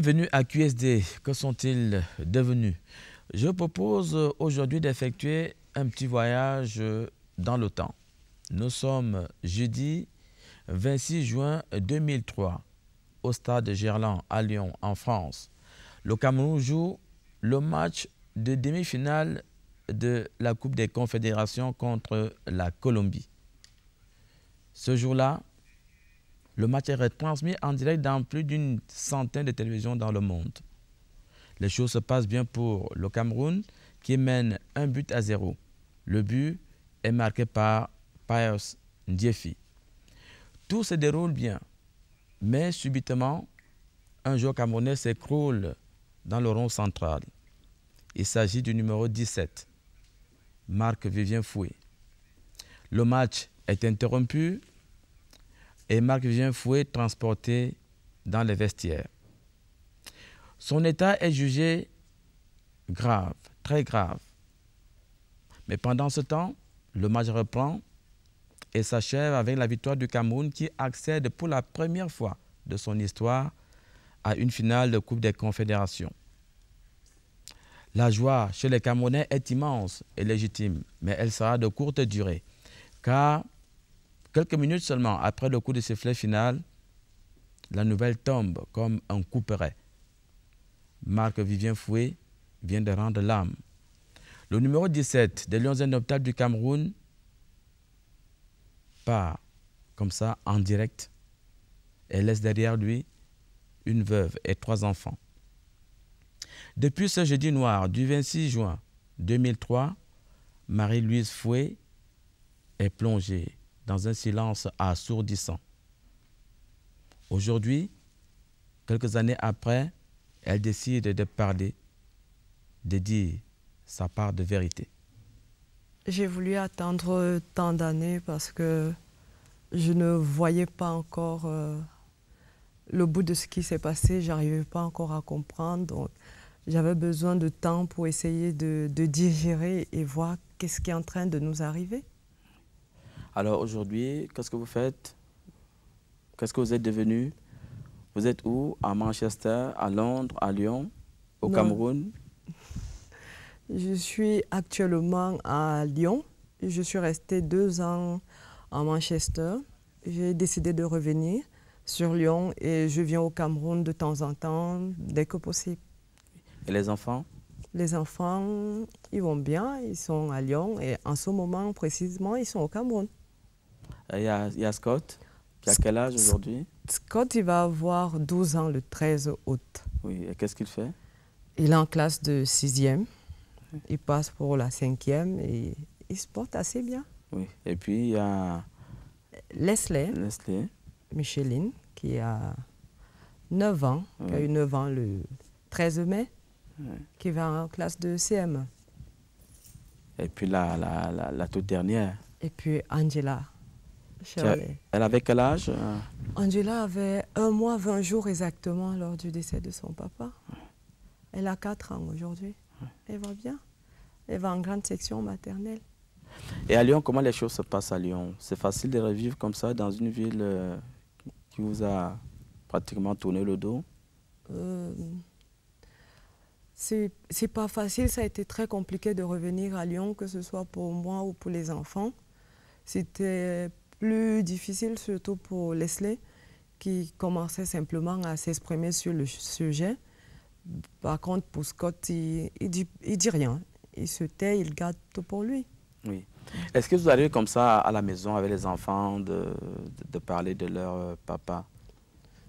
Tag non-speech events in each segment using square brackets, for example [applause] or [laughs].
Bienvenue à QSD. Que sont-ils devenus? Je propose aujourd'hui d'effectuer un petit voyage dans le temps. Nous sommes jeudi 26 juin 2003 au stade Gerland à Lyon en France. Le Cameroun joue le match de demi-finale de la Coupe des Confédérations contre la Colombie. Ce jour-là, le match est retransmis en direct dans plus d'une centaine de télévisions dans le monde. Les choses se passent bien pour le Cameroun qui mène un but à zéro. Le but est marqué par Pius Ndiefi. Tout se déroule bien, mais subitement, un joueur camerounais s'écroule dans le rond central. Il s'agit du numéro 17, Marc Vivien Foué. Le match est interrompu et Marc Vivien Foué transporté dans les vestiaires. Son état est jugé grave, très grave. Mais pendant ce temps, le match reprend et s'achève avec la victoire du Cameroun qui accède pour la première fois de son histoire à une finale de Coupe des Confédérations. La joie chez les Camerounais est immense et légitime, mais elle sera de courte durée, car quelques minutes seulement après le coup de sifflet final, la nouvelle tombe comme un couperet. Marc Vivien Foué vient de rendre l'âme. Le numéro 17 des Lions Indoptables du Cameroun part comme ça en direct et laisse derrière lui une veuve et trois enfants. Depuis ce jeudi noir du 26 juin 2003, Marie-Louise Fouet est plongée dans un silence assourdissant. Aujourd'hui, quelques années après, elle décide de parler, de dire sa part de vérité. J'ai voulu attendre tant d'années parce que je ne voyais pas encore euh, le bout de ce qui s'est passé, j'arrivais pas encore à comprendre. Donc, j'avais besoin de temps pour essayer de, de digérer et voir qu'est-ce qui est en train de nous arriver. Alors aujourd'hui, qu'est-ce que vous faites? Qu'est-ce que vous êtes devenu? Vous êtes où? À Manchester, à Londres, à Lyon, au Cameroun? [laughs] Je suis actuellement à Lyon. Je suis restée deux ans à Manchester. J'ai décidé de revenir sur Lyon et je viens au Cameroun de temps en temps, dès que possible. Et les enfants? Les enfants, ils vont bien, ils sont à Lyon et en ce moment précisément, ils sont au Cameroun. Il y a, il y a Scott, qui a quel âge aujourd'hui? Scott, il va avoir 12 ans le 13 août. Oui, et qu'est-ce qu'il fait? Il est en classe de 6e. Il passe pour la 5e et il se porte assez bien. Oui, et puis il y a Leslie, Leslie. Micheline, qui a 9 ans, qui a eu 9 ans le 13 mai, qui va en classe de CM. Et puis la, la, la, la toute dernière. Et puis Angela. Elle avait quel âge euh, Angela avait un mois, 20 jours exactement lors du décès de son papa. Elle a 4 ans aujourd'hui. Elle va bien? Elle va en grande section maternelle. Et à Lyon, comment les choses se passent à Lyon? C'est facile de revivre comme ça dans une ville euh, qui vous a pratiquement tourné le dos? Euh, c'est c'est pas facile, ça a été très compliqué de revenir à Lyon, que ce soit pour moi ou pour les enfants. C'était plus difficile, surtout pour Leslie, qui commençait simplement à s'exprimer sur le sujet. Par contre, pour Scott, il, il dit, il dit rien. Il se tait, il garde tout pour lui. Oui. Est-ce que vous arrivez comme ça à la maison avec les enfants de, de, de parler de leur euh, papa?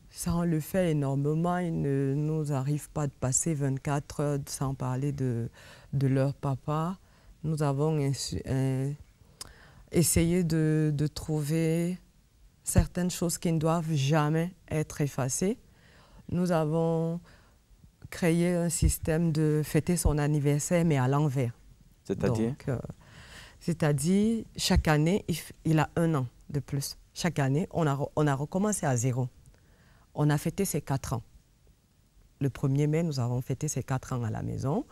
Ça, on le fait énormément. Il ne nous arrive pas de passer 24 heures sans parler de, de leur papa. Nous avons euh, essayé de, de trouver certaines choses qui ne doivent jamais être effacées. Nous avons créé un système de fêter son anniversaire, mais à l'envers. C'est-à-dire? Euh, C'est-à-dire, chaque année, il, a un an de plus. Chaque année, on a, on a recommencé à zéro. On a fêté ses quatre ans. Le 1er mai, nous avons fêté ses quatre ans à la maison.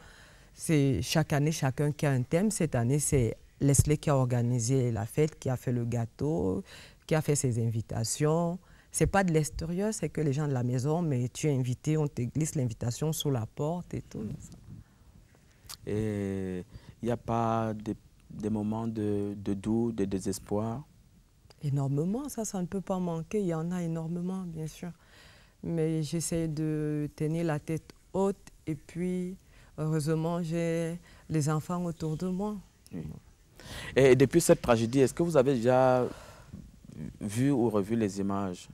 C'est chaque année, chacun qui a un thème. Cette année, c'est Leslie qui a organisé la fête, qui a fait le gâteau, qui a fait ses invitations. c'est pas de l'extérieur, c'est que les gens de la maison, mais tu es invité, on te glisse l'invitation sous la porte et tout. Et il n'y a pas des, moments de, de doute, de désespoir? Énormément, ça, ça ne peut pas manquer. Il y en a énormément, bien sûr. Mais j'essaie de tenir la tête haute et puis, heureusement, j'ai les enfants autour de moi. Et depuis cette tragédie, est-ce que vous avez déjà vu ou revu les images?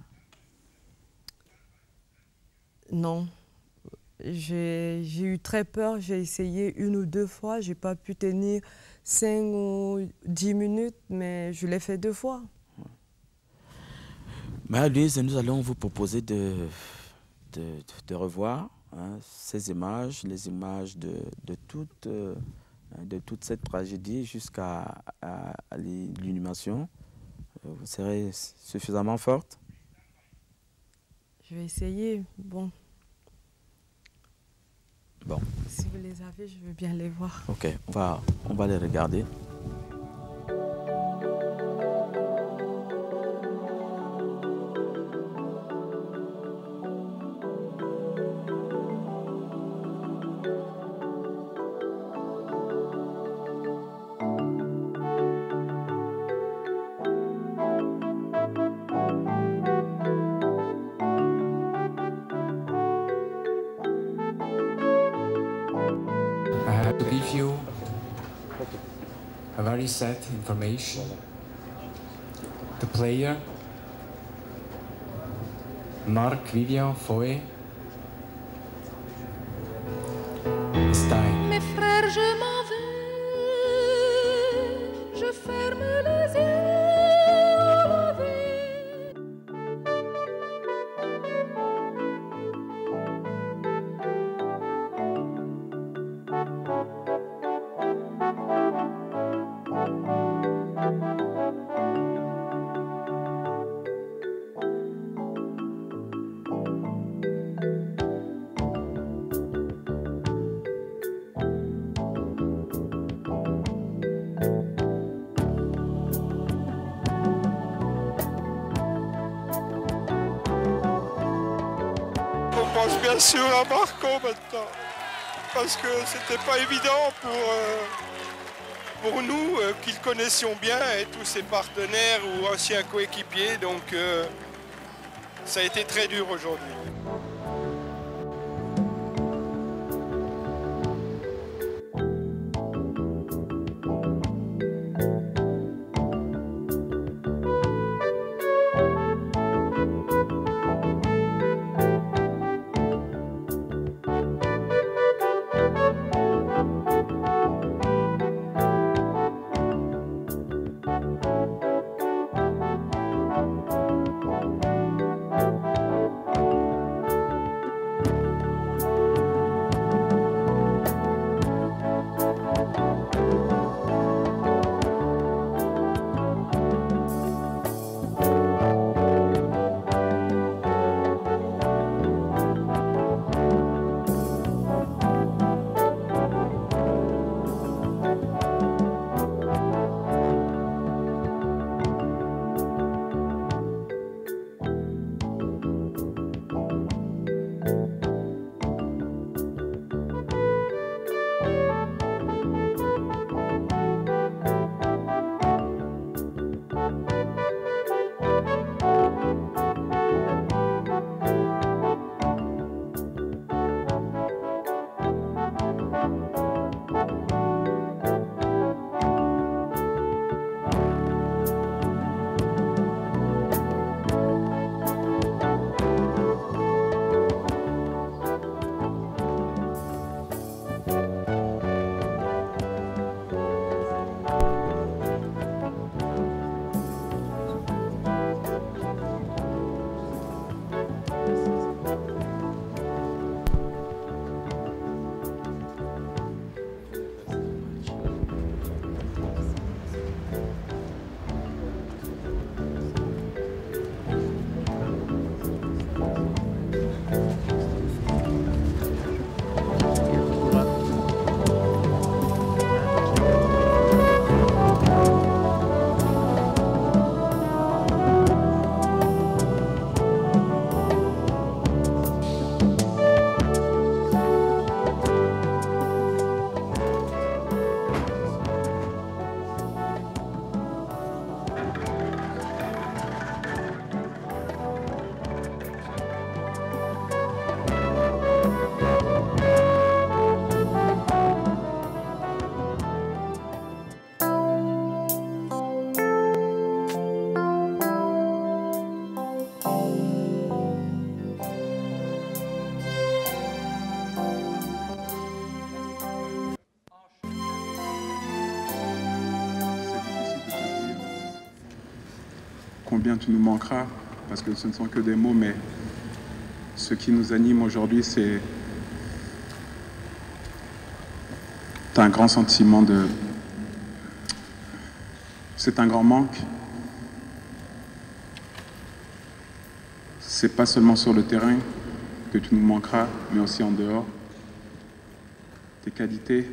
Non. J'ai eu très peur. J'ai essayé une ou deux fois. Je n'ai pas pu tenir cinq ou dix minutes, mais je l'ai fait deux fois. Marie-Louise, nous allons vous proposer de, de, revoir hein, ces images, les images de, de, toute, euh, de toute cette tragédie jusqu'à l'inhumation. Euh, vous serez suffisamment forte Je vais essayer. Bon. Bon. Si vous les avez, je veux bien les voir. Ok, on va, on va les regarder. Information. The player, Mark Vivian Foy, bien sûr à maintenant. Parce que c'était pas évident pour, euh, pour nous, euh, qu'ils connaissions bien, et tous ses partenaires ou anciens coéquipiers. Donc euh, ça a été très dur aujourd'hui. Tu nous manqueras, parce que ce ne sont que des mots, mais ce qui nous anime aujourd'hui, c'est un grand sentiment de... C'est un grand manque. C'est pas seulement sur le terrain que tu nous manqueras, mais aussi en dehors. Tes qualités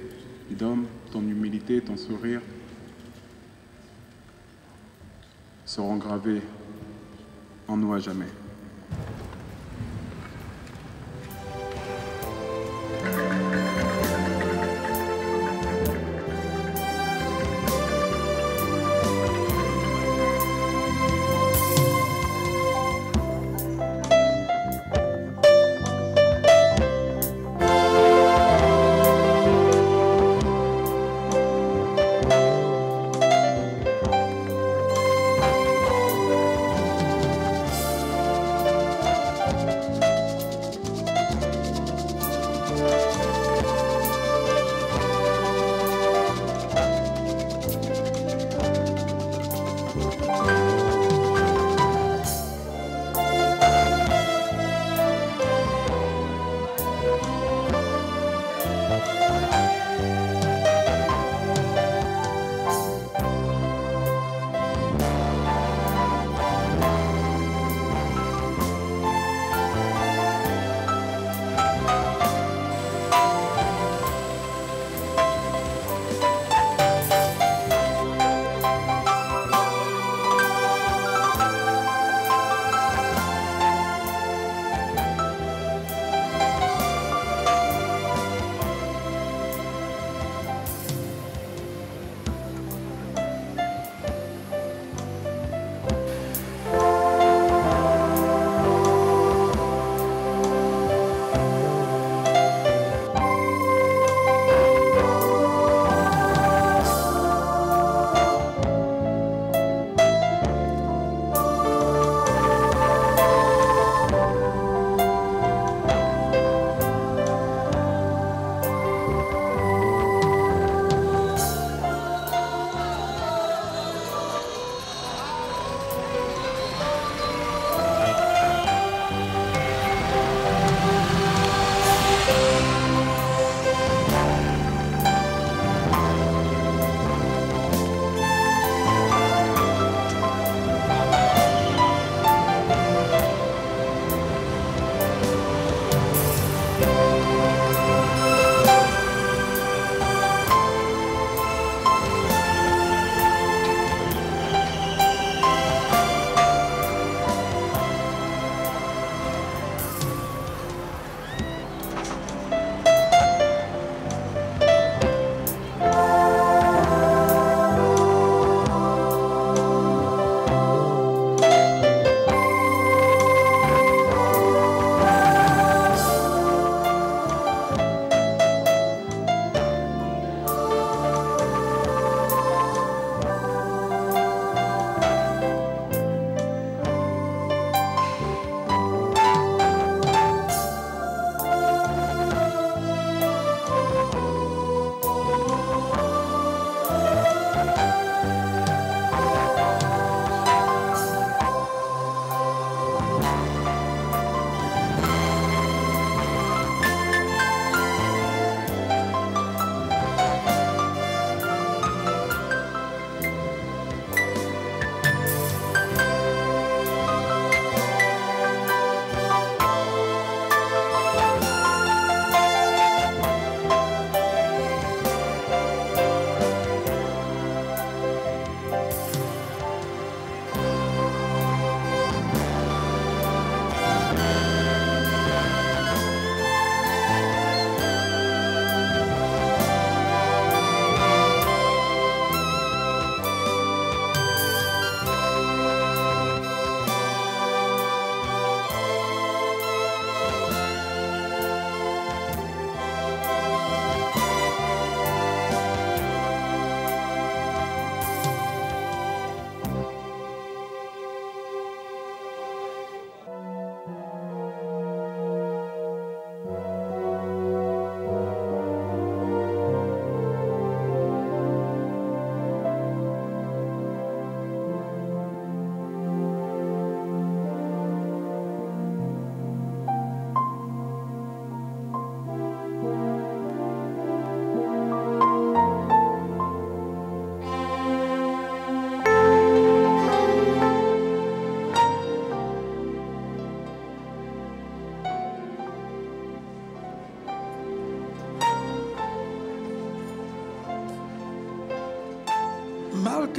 d'homme, ton humilité, ton sourire seront gravés en nous à jamais.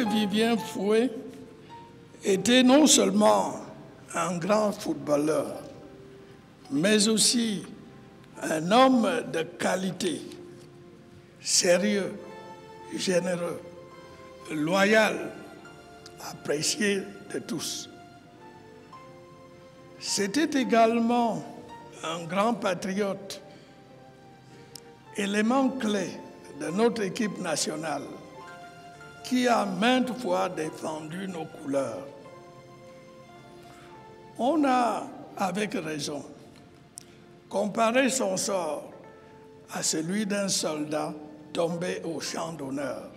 Marc-Vivien Fouet était non seulement un grand footballeur, mais aussi un homme de qualité, sérieux, généreux, loyal, apprécié de tous. C'était également un grand patriote, élément clé de notre équipe nationale, qui a maintes fois défendu nos couleurs. On a, avec raison, comparé son sort à celui d'un soldat tombé au champ d'honneur.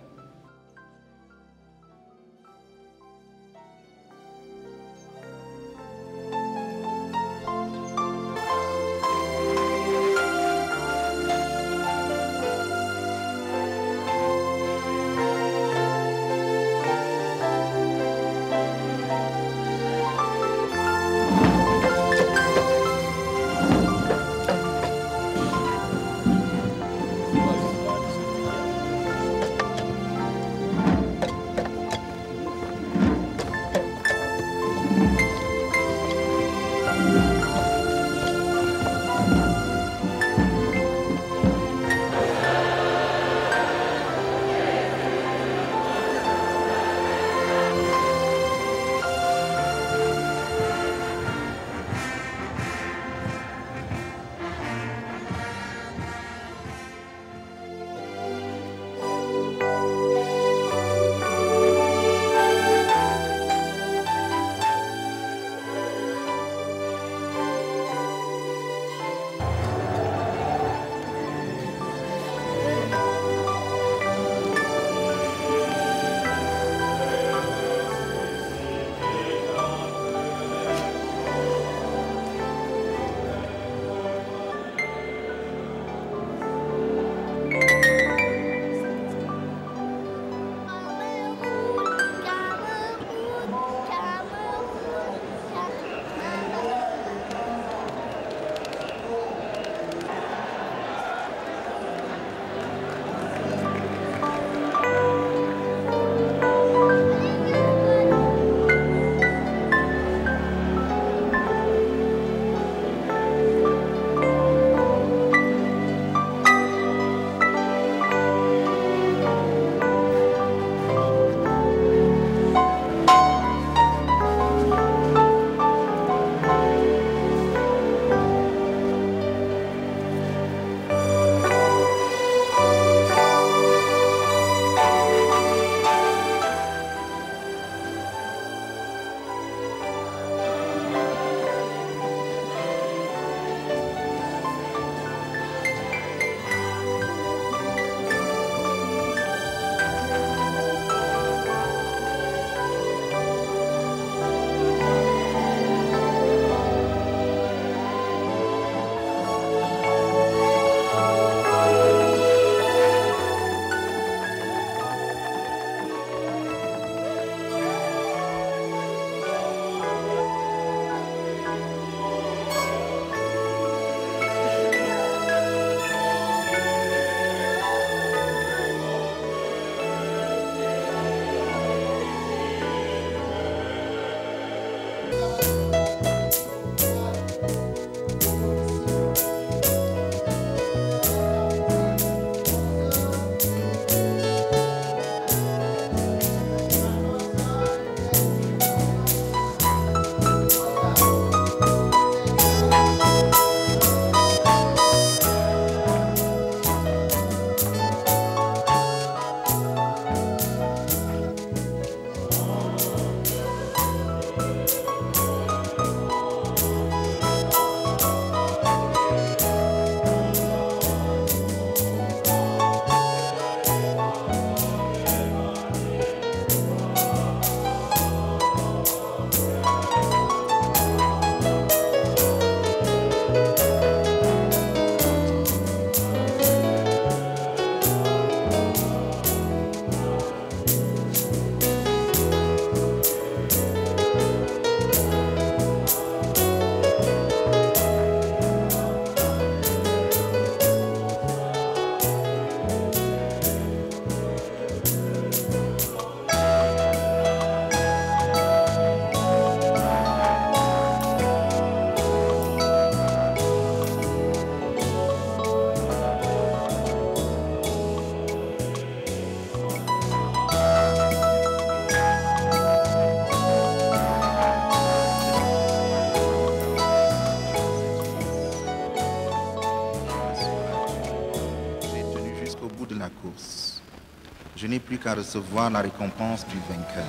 Plus qu'à recevoir la récompense du vainqueur.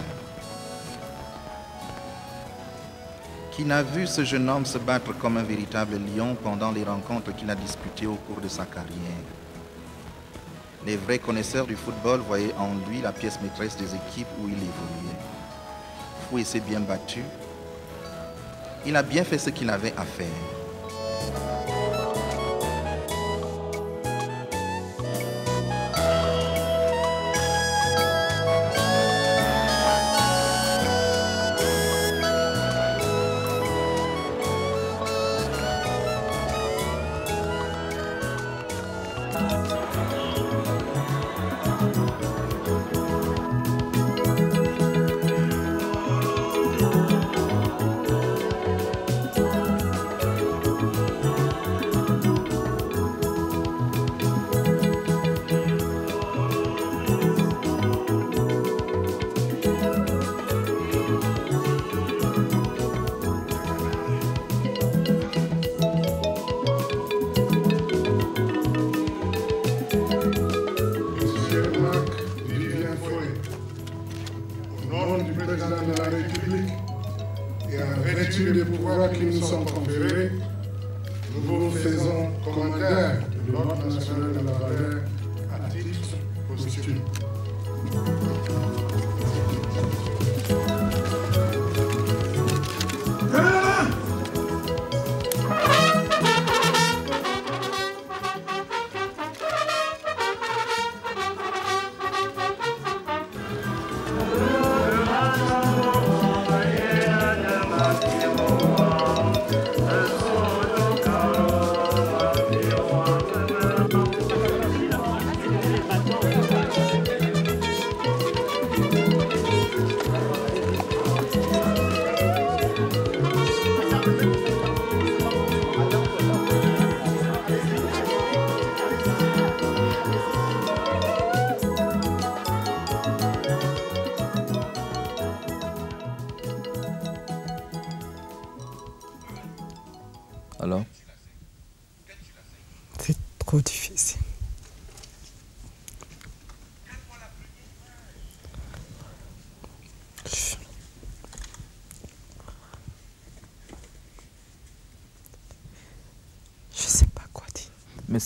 Qui n'a vu ce jeune homme se battre comme un véritable lion pendant les rencontres qu'il a disputées au cours de sa carrière? Les vrais connaisseurs du football voyaient en lui la pièce maîtresse des équipes où il évoluait. Fou et s'est bien battu. Il a bien fait ce qu'il avait à faire.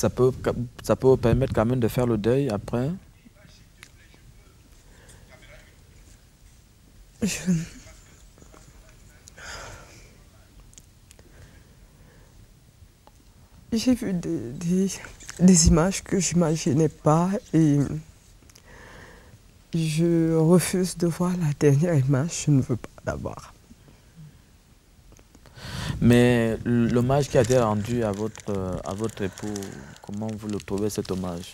Ça peut, ça peut permettre quand même de faire le deuil après Je... J'ai vu des, des- des images que j'imaginais pas et je refuse de voir la dernière image, je ne veux pas la voir. Mais l'hommage qui a été rendu à votre, à votre époux, comment vous le trouvez cet hommage?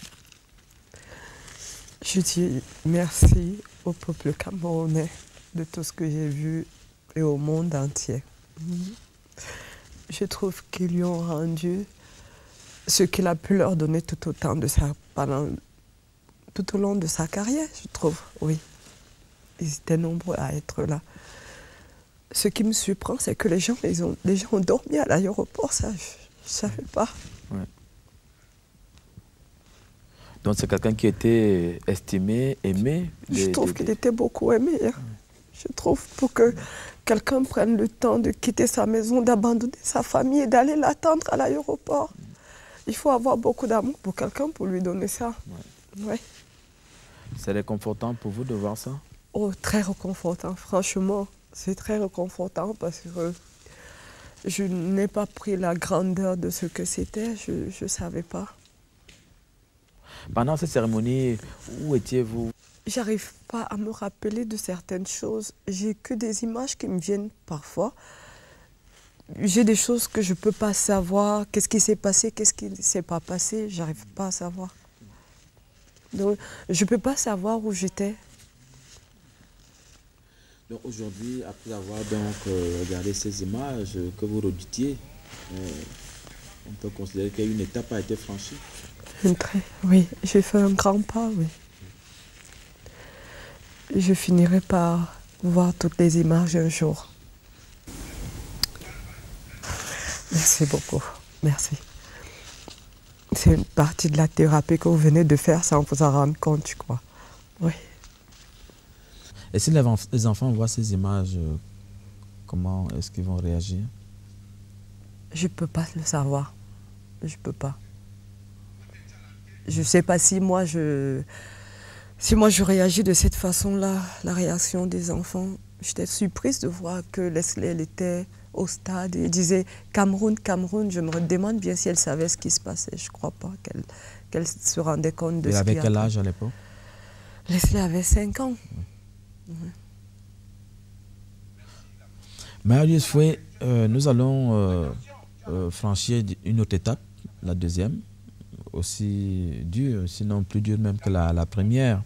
Je dis merci au peuple camerounais de tout ce que j'ai vu et au monde entier. Je trouve qu'ils lui ont rendu ce qu'il a pu leur donner tout au, temps de sa, au long de sa carrière, je trouve, oui. Ils étaient nombreux à être là. Ce qui me surprend, c'est que les gens ont dormi à l'aéroport, ça, je ne savais pas. Donc c'est quelqu'un qui était estimé, aimé Je trouve des- qu'il était beaucoup aimé. hein. Je trouve pour que quelqu'un prenne le temps de quitter sa maison, d'abandonner sa famille et d'aller l'attendre à l'aéroport. Il faut avoir beaucoup d'amour pour quelqu'un pour lui donner ça. Ouais. C'est réconfortant pour vous de voir ça? Oh, très réconfortant, franchement. C'est très réconfortant parce que je n'ai pas pris la grandeur de ce que c'était. Je ne savais pas. Pendant cette cérémonie, où étiez-vous? J'arrive pas à me rappeler de certaines choses. J'ai que des images qui me viennent parfois. J'ai des choses que je ne peux pas savoir. Qu'est-ce qui s'est passé, qu'est-ce qui ne s'est pas passé, j'arrive pas à savoir. Donc, je ne peux pas savoir où j'étais. Donc aujourd'hui, après avoir donc euh, regardé ces images que vous redoutiez, euh, on peut considérer qu'une étape a été franchie. Très- Oui, j'ai fait un grand pas, oui. Je finirai par voir toutes les images un jour. Merci beaucoup. Merci. c'est une partie de la thérapie que vous venez de faire sans vous en rendre compte, je crois. Oui. Et si les enfants voient ces images, euh, comment est-ce qu'ils vont réagir? Je ne peux pas le savoir. Je ne peux pas. Je ne sais pas si moi je, si moi je réagis de cette façon-là, la réaction des enfants. J'étais surprise de voir que Leslie elle était au stade et disait Cameroun, Cameroun. Je me demande bien si elle savait ce qui se passait. Je ne crois pas qu'elle se rendait compte de Et ce qui quel âge à l'époque? Leslie avait 5 ans. Marius Fouet, euh, nous allons euh, euh, franchir une autre étape, la deuxième, aussi dure, sinon plus dure même que la, première.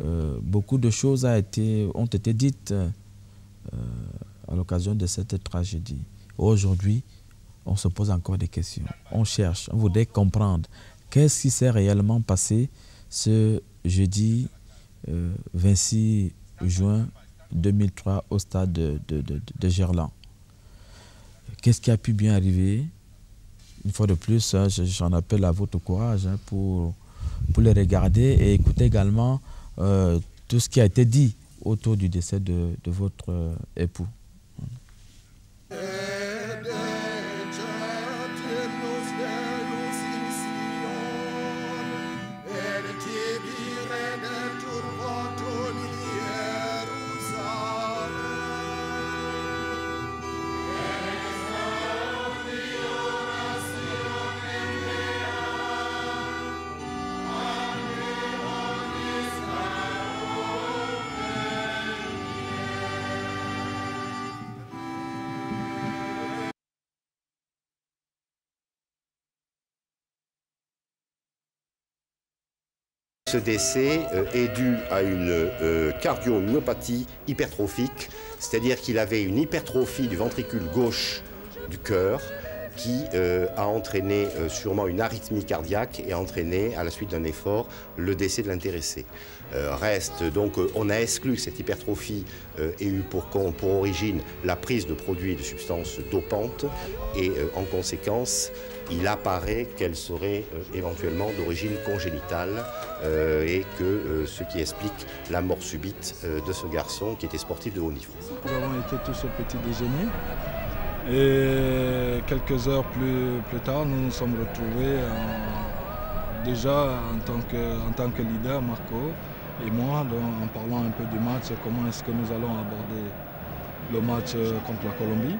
Euh, beaucoup de choses a été, ont été dites euh, à l'occasion de cette tragédie. Aujourd'hui, on se pose encore des questions. On cherche, on voudrait comprendre qu'est-ce qui s'est réellement passé ce jeudi euh, 26 juin 2003 au stade de, de, de- de Gerland. Qu'est-ce qui a pu bien arriver? Une fois de plus, hein, je- j'en appelle à votre courage hein, pour, pour les regarder et écouter également euh, tout ce qui a été dit autour du décès de, de votre euh, époux. Ce décès euh, est dû à une euh, cardiomyopathie hypertrophique, c'est-à-dire qu'il avait une hypertrophie du ventricule gauche du cœur qui euh, a entraîné sûrement une arythmie cardiaque et a entraîné, à la suite d'un effort, le décès de l'intéressé. Euh, reste donc, euh, on a exclu que cette hypertrophie euh, ait eu pour, origine la prise de produits et de substances dopantes et euh, en conséquence, il apparaît qu'elle serait euh, éventuellement d'origine congénitale euh, et que euh, ce qui explique la mort subite euh, de ce garçon qui était sportif de haut niveau. Nous avons été tous au petit déjeuner et quelques heures plus, tard, nous nous sommes retrouvés déjà en tant que leader, Marco et moi, en parlant un peu du match, comment est-ce que nous allons aborder le match euh, contre la Colombie.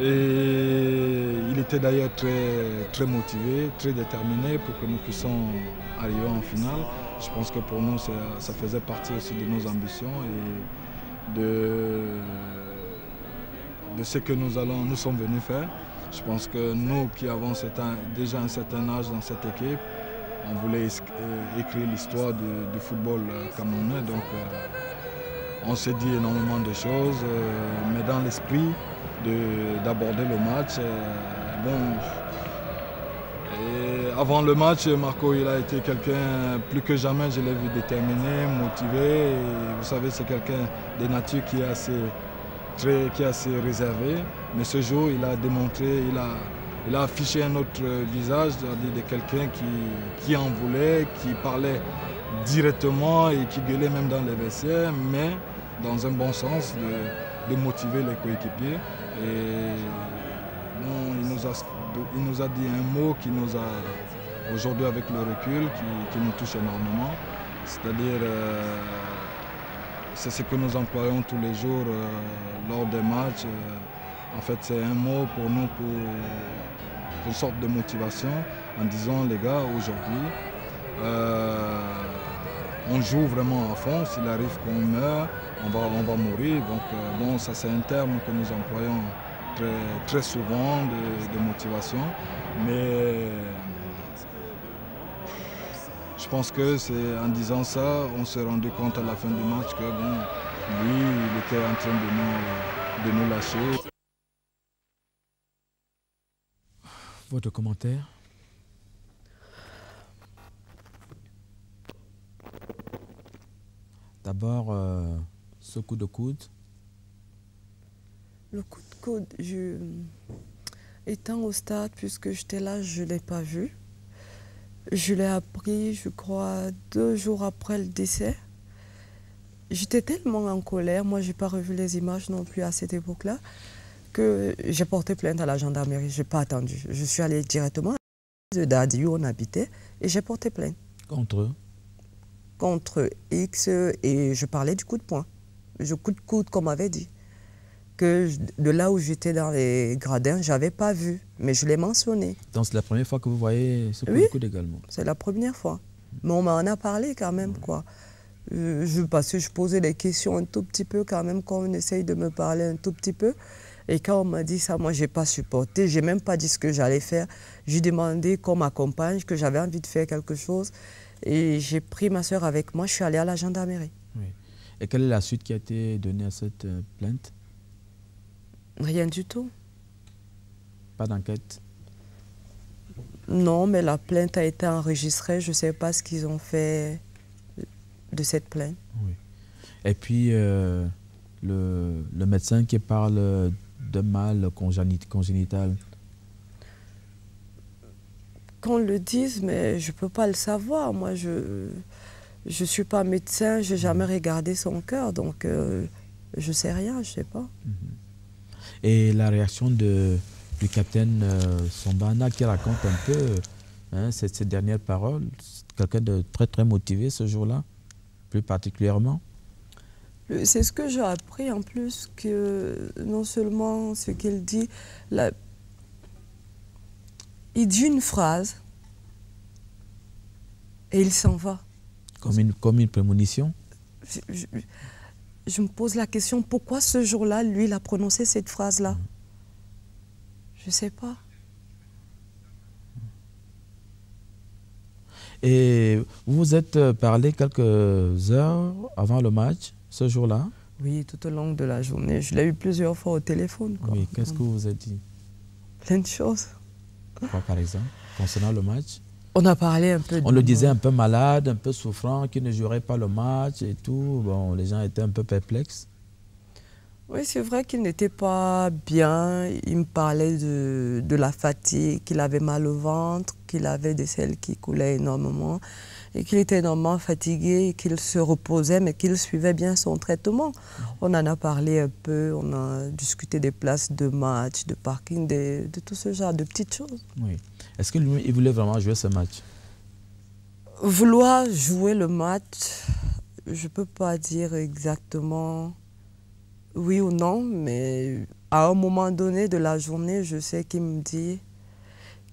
Et il était d'ailleurs très, très motivé, très déterminé pour que nous puissions arriver en finale. Je pense que pour nous, ça, faisait partie aussi de nos ambitions et de, ce que nous, allons, nous sommes venus faire. Je pense que nous qui avons déjà un certain âge dans cette équipe, on voulait euh, écrire l'histoire du, football euh, camerounais. Donc euh, on s'est dit énormément de choses, mais dans l'esprit de- d'aborder le match. avant le match, Marco il a été quelqu'un, plus que jamais, je l'ai vu déterminé, motivé. Vous savez, c'est quelqu'un de nature qui est assez, très, qui est assez réservé. Mais ce jour, il a démontré, il a, il a affiché un autre visage, c'est-à-dire de quelqu'un qui, qui en voulait, qui parlait directement et qui gueulait même dans les vestiaires, mais dans un bon sens de, de motiver les coéquipiers. Et il, nous a, il nous a dit un mot qui nous a, aujourd'hui avec le recul, qui, nous touche énormément. C'est-à-dire, euh, c'est ce que nous employons tous les jours euh, lors des matchs. Euh, en fait, c'est un mot pour nous pour une sorte de motivation en disant, les gars, aujourd'hui, euh, on joue vraiment à fond. S'il arrive qu'on meurt, on va, mourir. Donc, euh, bon, ça, c'est un terme que nous employons très, très souvent de, de motivation. Mais je pense que c'est en disant ça, on s'est rendu compte à la fin du match que bon, lui, il était en train de nous, de nous lâcher. Votre commentaire D'abord, euh, ce coup de coude. Le coup de coude, je... étant au stade, puisque j'étais là, je ne l'ai pas vu. Je l'ai appris, je crois, deux jours après le décès. J'étais tellement en colère, moi j'ai pas revu les images non plus à cette époque-là, que j'ai porté plainte à la gendarmerie. Je n'ai pas attendu. Je suis allée directement à Dadi où on habitait et j'ai porté plainte. Contre eux Contre X et je parlais du coup de poing. Je coup de coude comme on avait dit. Que de là où j'étais dans les gradins, je n'avais pas vu, mais je l'ai mentionné. Donc c'est la première fois que vous voyez ce coup de coude également c'est la première fois. Mais on m'en a parlé quand même, quoi. Euh, Je, parce que je posais des questions un tout petit peu quand même, quand on essaye de me parler un tout petit peu. Et quand on m'a dit ça, moi, je n'ai pas supporté. Je n'ai même pas dit ce que j'allais faire. J'ai demandé qu'on m'accompagne, que j'avais envie de faire quelque chose. Et j'ai pris ma soeur avec moi. Je suis allée à la gendarmerie. Oui. Et quelle est la suite qui a été donnée à cette euh, plainte? Rien du tout. Pas d'enquête? Non, mais la plainte a été enregistrée. Je ne sais pas ce qu'ils ont fait de cette plainte. Oui. Et puis, euh, le, le médecin qui parle de mal congénit- congénital, Qu'on le dise, mais je ne peux pas le savoir. Moi, je ne suis pas médecin, je n'ai jamais regardé son cœur, donc euh, je ne sais rien, je ne sais pas. et la réaction de, du capitaine euh, Sombana qui raconte un peu hein, dernières paroles. C'est Quelqu'un de très très motivé ce jour-là, plus particulièrement? Le- C'est ce que j'ai appris en plus, que non seulement ce qu'il dit, la- il dit une phrase et il s'en va. Comme une, comme une prémonition. Je, je- je me pose la question, pourquoi ce jour-là, lui, il a prononcé cette phrase-là? Je ne sais pas. Et vous vous êtes euh, parlé quelques heures avant le match, ce jour-là? Oui, tout au long de la journée. Je l'ai eu plusieurs fois au téléphone. quoi. Oui, qu'est-ce que vous êtes dit? Plein de choses. Quoi, par exemple, concernant le match? On a parlé un peu On de le disait un peu malade, un peu souffrant, qu'il ne jouerait pas le match et tout. Bon, les gens étaient un peu perplexes. Oui, c'est vrai qu'il n'était pas bien. Il me parlait de, de la fatigue, qu'il avait mal au ventre, qu'il avait des selles qui coulaient énormément et qu'il était énormément fatigué qu'il se reposait, mais qu'il suivait bien son traitement. On en a parlé un peu, on a discuté des places de match, de parking, de, de tout ce genre de petites choses. Oui. Est-ce que lui, il voulait vraiment jouer ce match? Vouloir jouer le match, je ne peux pas dire exactement oui ou non, mais à un moment donné de la journée, je sais qu'il me dit,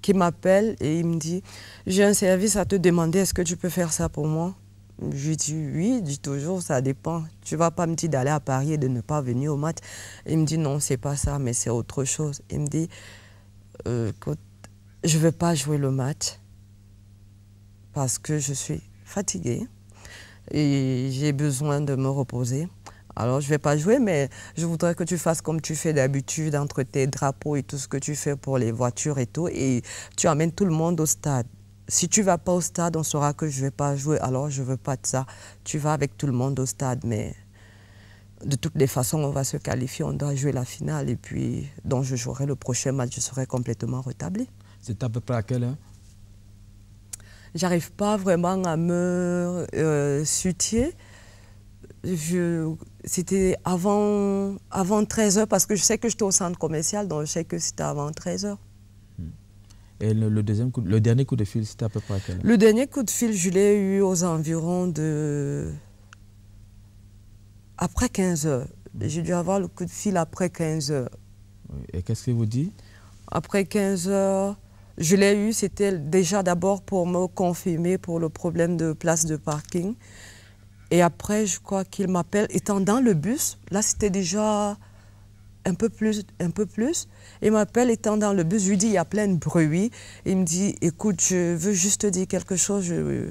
qu'il m'appelle et il me dit, j'ai un service à te demander, est-ce que tu peux faire ça pour moi? Je lui dis oui, dis toujours, ça dépend. Tu vas pas me dire d'aller à Paris et de ne pas venir au match. Il me dit non, c'est pas ça, mais c'est autre chose. Il me dit, euh, écoute, je ne vais pas jouer le match parce que je suis fatiguée et j'ai besoin de me reposer. Alors, je ne vais pas jouer, mais je voudrais que tu fasses comme tu fais d'habitude entre tes drapeaux et tout ce que tu fais pour les voitures et tout. Et tu amènes tout le monde au stade. Si tu ne vas pas au stade, on saura que je ne vais pas jouer. Alors, je ne veux pas de ça. Tu vas avec tout le monde au stade, mais de toutes les façons, on va se qualifier. On doit jouer la finale. Et puis, donc, je jouerai le prochain match. Je serai complètement rétabli. C'est à peu près à quelle heure? J'arrive pas vraiment à me euh. C'était avant, avant 13h parce que je sais que j'étais au centre commercial, donc je sais que c'était avant 13h. Et le, le deuxième coup, le dernier coup de fil, c'était à peu près à quelle heure? Le dernier coup de fil, je l'ai eu aux environs de. Après 15h. J'ai dû avoir le coup de fil après 15h. Oui. Et qu'est-ce qu'il vous dit? Après 15 heures, je l'ai eu, c'était déjà d'abord pour me confirmer pour le problème de place de parking. Et après, je crois qu'il m'appelle, étant dans le bus, là c'était déjà un peu plus, un peu plus. Il m'appelle étant dans le bus, je lui dis, il y a plein de bruit. Il me dit, écoute, je veux juste te dire quelque chose, je,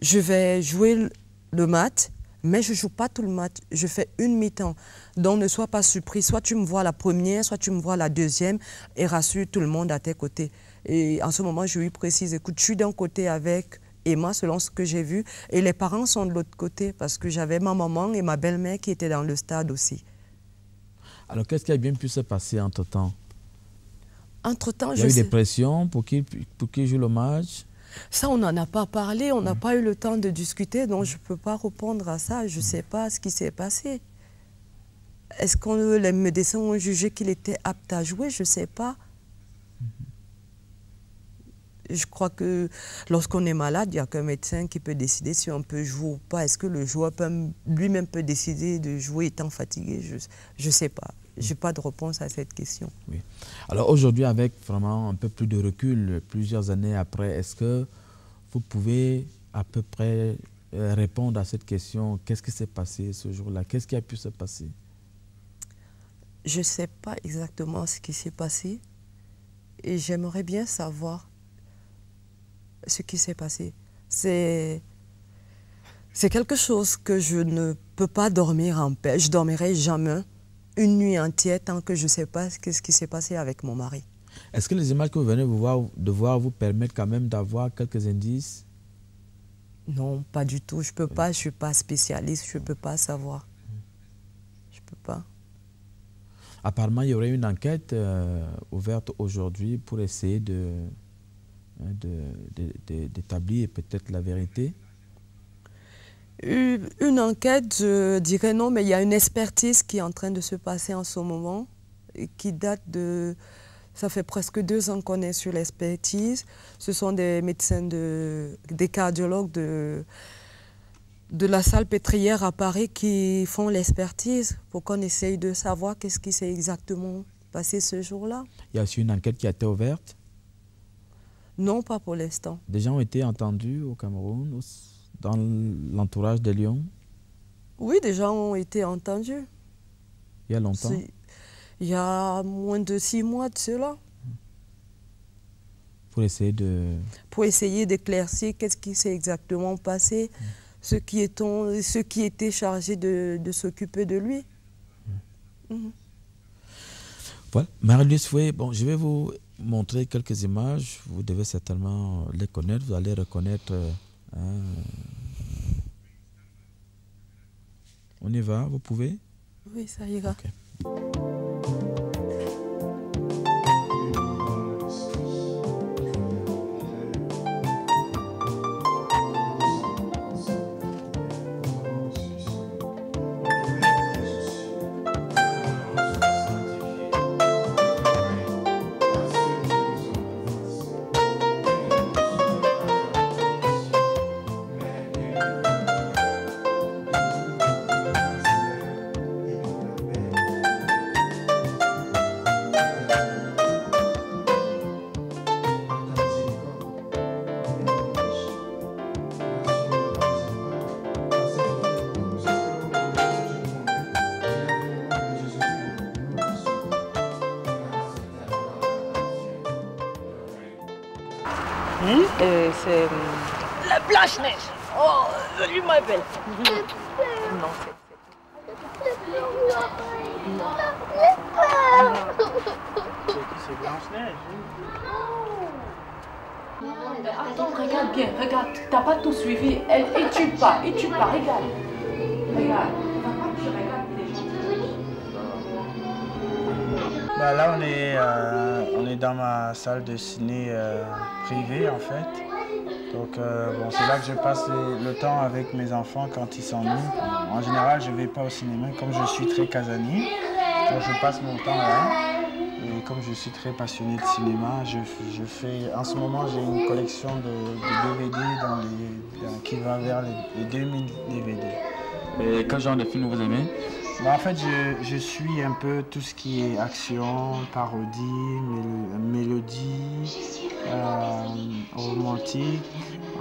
je vais jouer le match, mais je ne joue pas tout le match, je fais une mi-temps. Donc ne sois pas surpris, soit tu me vois la première, soit tu me vois la deuxième, et rassure tout le monde à tes côtés. Et en ce moment, je lui précise, écoute, je suis d'un côté avec Emma, selon ce que j'ai vu, et les parents sont de l'autre côté, parce que j'avais ma maman et ma belle-mère qui étaient dans le stade aussi. Alors, qu'est-ce qui a bien pu se passer entre-temps? Entre-temps, Il y je a eu sais... des pressions pour qu'il joue le match Ça, on n'en a pas parlé, on n'a pas eu le temps de discuter, donc je ne peux pas répondre à ça. Je ne sais pas ce qui s'est passé. Est-ce que les médecins ont jugé qu'il était apte à jouer? Je ne sais pas. Je crois que lorsqu'on est malade, il n'y a qu'un médecin qui peut décider si on peut jouer ou pas. Est-ce que le joueur lui-même peut décider de jouer étant fatigué? Je ne sais pas. Je n'ai pas de réponse à cette question. Oui. Alors aujourd'hui, avec vraiment un peu plus de recul, plusieurs années après, est-ce que vous pouvez à peu près euh, répondre à cette question Qu'est-ce qui s'est passé ce jour-là? Qu'est-ce qui a pu se passer? Je ne sais pas exactement ce qui s'est passé et j'aimerais bien savoir ce qui s'est passé. C'est c'est quelque chose que je ne peux pas dormir en paix. Je dormirai jamais une nuit entière tant que je ne sais pas ce qui s'est passé avec mon mari. Est-ce que les images que vous venez de voir, de voir vous permettent quand même d'avoir quelques indices? Non, pas du tout. Je ne peux pas, je ne suis pas spécialiste, je ne peux pas savoir. Je ne peux pas. Apparemment, il y aurait une enquête euh, ouverte aujourd'hui pour essayer de, d'établir peut-être la vérité Une enquête, je dirais non, mais il y a une expertise qui est en train de se passer en ce moment, et qui date de... Ça fait presque deux ans qu'on est sur l'expertise. Ce sont des médecins, de, des cardiologues de, de la salle pétrière à Paris qui font l'expertise pour qu'on essaye de savoir qu'est-ce qui s'est exactement passé ce jour-là. Il y a aussi une enquête qui a été ouverte non, pas pour l'instant. Des gens ont été entendus au Cameroun, dans l'entourage de Lyon Oui, des gens ont été entendus. Il y a longtemps? Il y a moins de six mois de cela. Pour essayer de... Pour essayer d'éclaircir qu'est-ce qui s'est exactement passé, mmh. ceux, qui étaient, ceux qui étaient chargés de, s'occuper de lui. Mmh. Mmh. Voilà. Marie-Louise Fouet, bon, je vais vous montrer quelques images. Vous devez certainement les connaître. Vous allez reconnaître. Euh, hein. On y va, vous pouvez? Oui, ça ira. C'est la Blanche-Neige. Oh, lui m'appelle. non, c'est... C'est Blanche-Neige. Attends, regarde bien, regarde. T'as pas tout suivi. Elle étudie pas, étudie pas, regarde. Regarde. Bah là, on est, euh, on est dans ma salle de ciné euh, privée, en fait. Donc euh, bon, c'est là que je passe le temps avec mes enfants quand ils s'ennuient. En général, je ne vais pas au cinéma comme je suis très casanier. Donc je passe mon temps là. Et comme je suis très passionné de cinéma, je, fais. En ce moment, j'ai une collection de, DVD qui va vers les, 2000 DVD. Et quel genre de film vous aimez? Bah, en fait, je, suis un peu tout ce qui est action, parodie, mélodie, euh, romantique.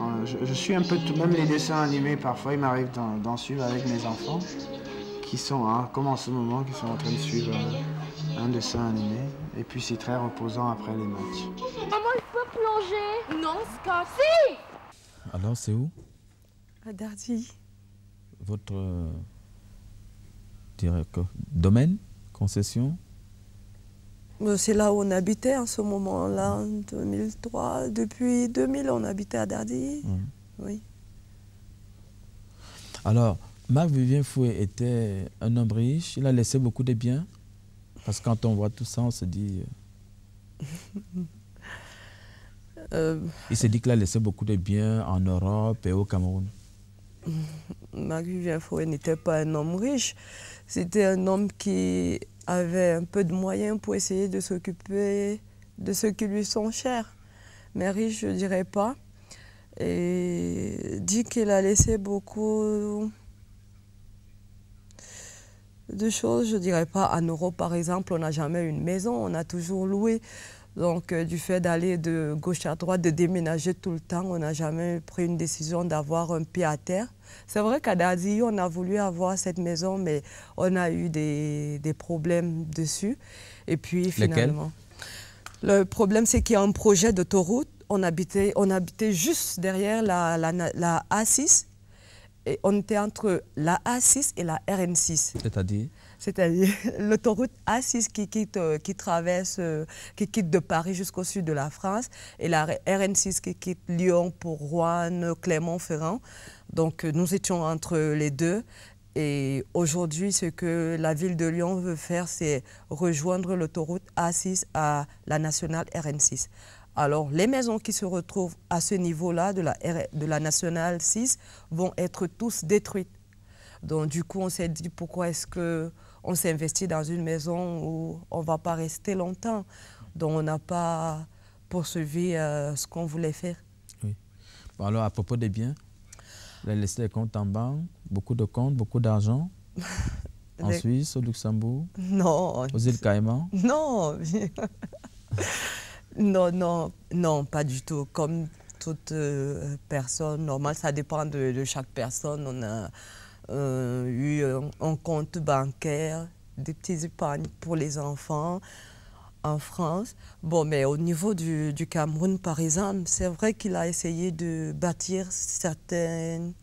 Euh, je, suis un peu tout, même les dessins animés, parfois il m'arrive d'en suivre avec mes enfants, qui sont, hein, comme en ce moment, qui sont en train de suivre un, dessin animé. Et puis c'est très reposant après les matchs. Maman, je peux plonger Non, Scott. Si Alors, c'est où? À Dardy. Votre domaine, concession? Euh, C'est là où on habitait en ce moment-là, en 2003. Depuis 2000, on habitait à Dardy. Oui. Alors, Marc Vivien Fouet était un homme riche. Il a laissé beaucoup de biens. Parce que quand on voit tout ça, on se dit. Euh, [laughs] Euh, il s'est dit qu'il a laissé beaucoup de biens en Europe et au Cameroun. Marie Fouet n'était pas un homme riche. C'était un homme qui avait un peu de moyens pour essayer de s'occuper de ceux qui lui sont chers. Mais riche, je ne dirais pas. Et dit qu'il a laissé beaucoup de choses, je ne dirais pas. En Europe, par exemple, on n'a jamais une maison, on a toujours loué. Donc, euh, du fait d'aller de gauche à droite, de déménager tout le temps, on n'a jamais pris une décision d'avoir un pied à terre. C'est vrai qu'à Dadi, on a voulu avoir cette maison, mais on a eu des, problèmes dessus. Et puis, finalement... Le problème, c'est qu'il y a un projet d'autoroute. On habitait, on habitait juste derrière la, la, la A6 et on était entre la A6 et la RN6. C'est-à-dire? C'est-à-dire [laughs] l'autoroute A6 qui, quitte, qui traverse, euh, qui quitte de Paris jusqu'au sud de la France et la RN6 qui quitte Lyon pour Rouen, Clermont-Ferrand. Donc euh, nous étions entre les deux. Et aujourd'hui, ce que la ville de Lyon veut faire, c'est rejoindre l'autoroute A6 à la nationale RN6. Alors, les maisons qui se retrouvent à ce niveau-là de la, de la nationale 6 vont être tous détruites. Donc, du coup, on s'est dit pourquoi est-ce qu'on s'investit dans une maison où on ne va pas rester longtemps. Donc, on n'a pas poursuivi euh, ce qu'on voulait faire. Oui. Bon, alors, à propos des biens, vous avez laissé des comptes en banque, beaucoup de comptes, beaucoup d'argent [laughs] En Suisse, au Luxembourg Non. Aux îles Caïmans [laughs] Non. [laughs] Non, non, non, pas du tout. Comme toute euh, personne normale, ça dépend de, chaque personne. On a eu un, compte bancaire, des petits épargnes pour les enfants en France. Bon, mais au niveau du, Cameroun, par exemple, c'est vrai qu'il a essayé de bâtir certaines...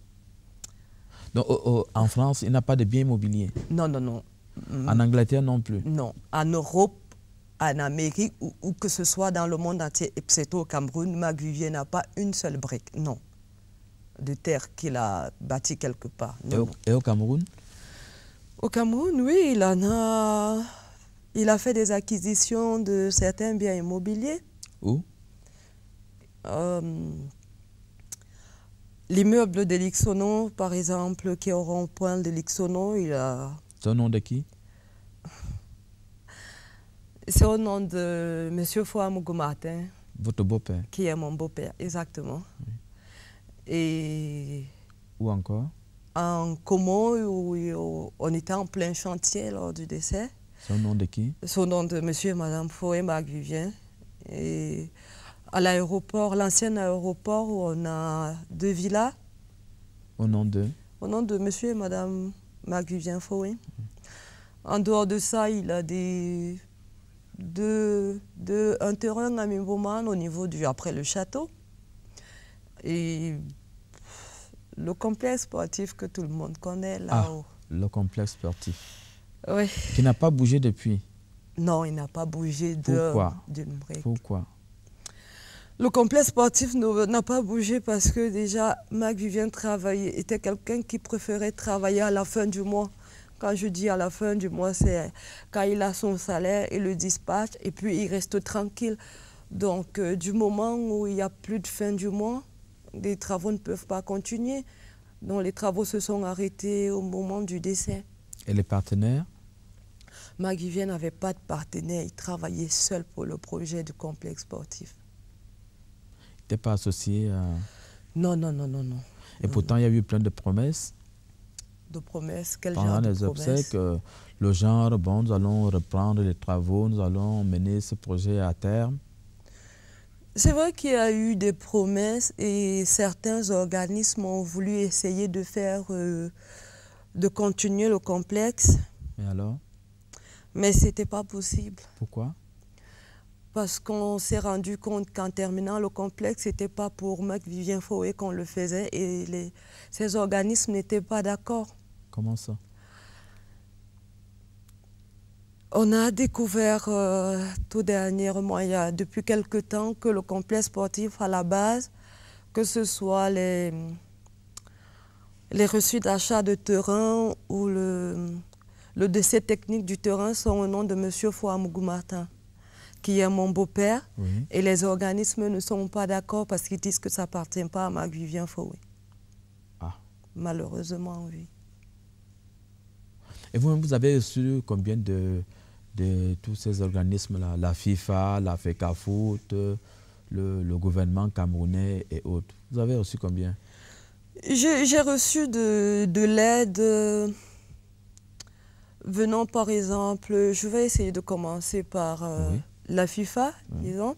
Donc, en France, il n'a pas de biens immobiliers? Non, non, non. En Angleterre non plus? Non. En Europe, en Amérique ou, que ce soit dans le monde entier, et surtout au Cameroun, Maguvier n'a pas une seule brique, non, de terre qu'il a bâti quelque part. Et au, Cameroun? Au Cameroun, oui, il en a, il a fait des acquisitions de certains biens immobiliers. Où? Euh, L'immeuble de Lixono, par exemple, qui est au rond-point de Lixono, il a... C'est au nom de qui? C'est au nom de M. Fouamougou Martin. Votre beau-père Qui est mon beau-père, exactement. Et. Où encore? En Como, où, on était en plein chantier lors du décès. Au nom de qui? Au nom de M. et Mme Foué Marc Vivien. Et à l'aéroport, l'ancien aéroport, où on a deux villas. Au nom de? Au nom de M. et Mme Marc Vivien. En dehors de ça, il a des de, de un terrain à Mimboman au niveau du après le château. Et le complexe sportif que tout le monde connaît là-haut. Ah, le complexe sportif. Oui. Qui n'a pas bougé depuis? Non, il n'a pas bougé d'une brique. Pourquoi? Le complexe sportif n'a pas bougé parce que déjà, Mac Vivien travaillait, était quelqu'un qui préférait travailler à la fin du mois. Quand je dis à la fin du mois, c'est quand il a son salaire, il le dispatche et puis il reste tranquille. Donc, euh, du moment où il n'y a plus de fin du mois, les travaux ne peuvent pas continuer. Donc, les travaux se sont arrêtés au moment du décès. Et les partenaires? Maguivien n'avait pas de partenaire. Il travaillait seul pour le projet du complexe sportif. Il n'était pas associé à... Non, non, non, non, non. Et pourtant, il y a eu plein de promesses de promesses? Quel Pendant genre les obsèques, euh, le genre, bon, nous allons reprendre les travaux, nous allons mener ce projet à terme. C'est vrai qu'il y a eu des promesses et certains organismes ont voulu essayer de faire, euh, de continuer le complexe. Et alors? Mais ce n'était pas possible. Pourquoi? Parce qu'on s'est rendu compte qu'en terminant le complexe, ce n'était pas pour Mac Vivien Fouet qu'on le faisait et les, ces organismes n'étaient pas d'accord. Comment ça? On a découvert euh, tout dernièrement, il y a depuis quelque temps, que le complexe sportif à la base, que ce soit les, les reçus d'achat de terrain ou le, le décès technique du terrain sont au nom de M. Fouamougou Martin, qui est mon beau-père. Et les organismes ne sont pas d'accord parce qu'ils disent que ça n'appartient pas à Marc Vivien Foué. Ah. Malheureusement, oui. Et vous, vous avez reçu combien de, de tous ces organismes-là La FIFA, la FECAFOOT, le, le gouvernement camerounais et autres. Vous avez reçu combien? J'ai reçu de, de l'aide euh, venant par exemple, je vais essayer de commencer par euh, la FIFA, disons.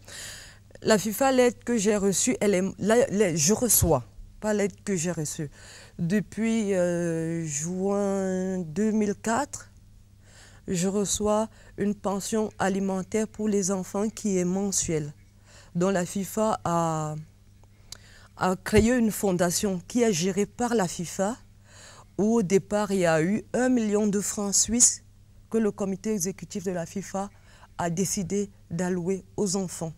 La FIFA, l'aide que j'ai reçue, elle est, je reçois, pas l'aide que j'ai reçue. Depuis euh, juin 2004, je reçois une pension alimentaire pour les enfants qui est mensuelle, dont la FIFA a, créé une fondation qui est gérée par la FIFA où au départ il y a eu un million de francs suisses que le comité exécutif de la FIFA a décidé d'allouer aux enfants.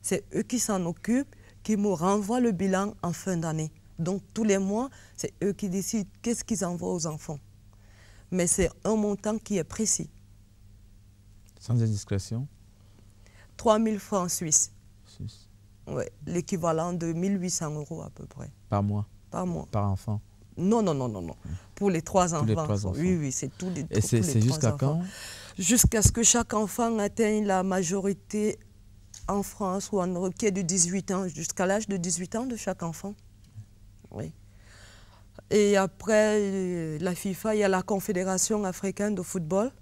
C'est eux qui s'en occupent, qui me renvoient le bilan en fin d'année. Donc tous les mois, c'est eux qui décident qu'est-ce qu'ils envoient aux enfants. Mais c'est un montant qui est précis. Sans indiscrétion 3 000 francs suisses. Oui, l'équivalent de 1800 euros à peu près. Par mois Par mois. Par enfant non, non, non, non, non. Pour les trois enfants. les trois enfants. Oui, oui, c'est tous les Et c'est jusqu'à quand? Jusqu'à ce que chaque enfant atteigne la majorité en France ou en Europe, qui est de 18 ans, jusqu'à l'âge de 18 ans de chaque enfant. Oui. Et après la FIFA, il y a la Confédération africaine de football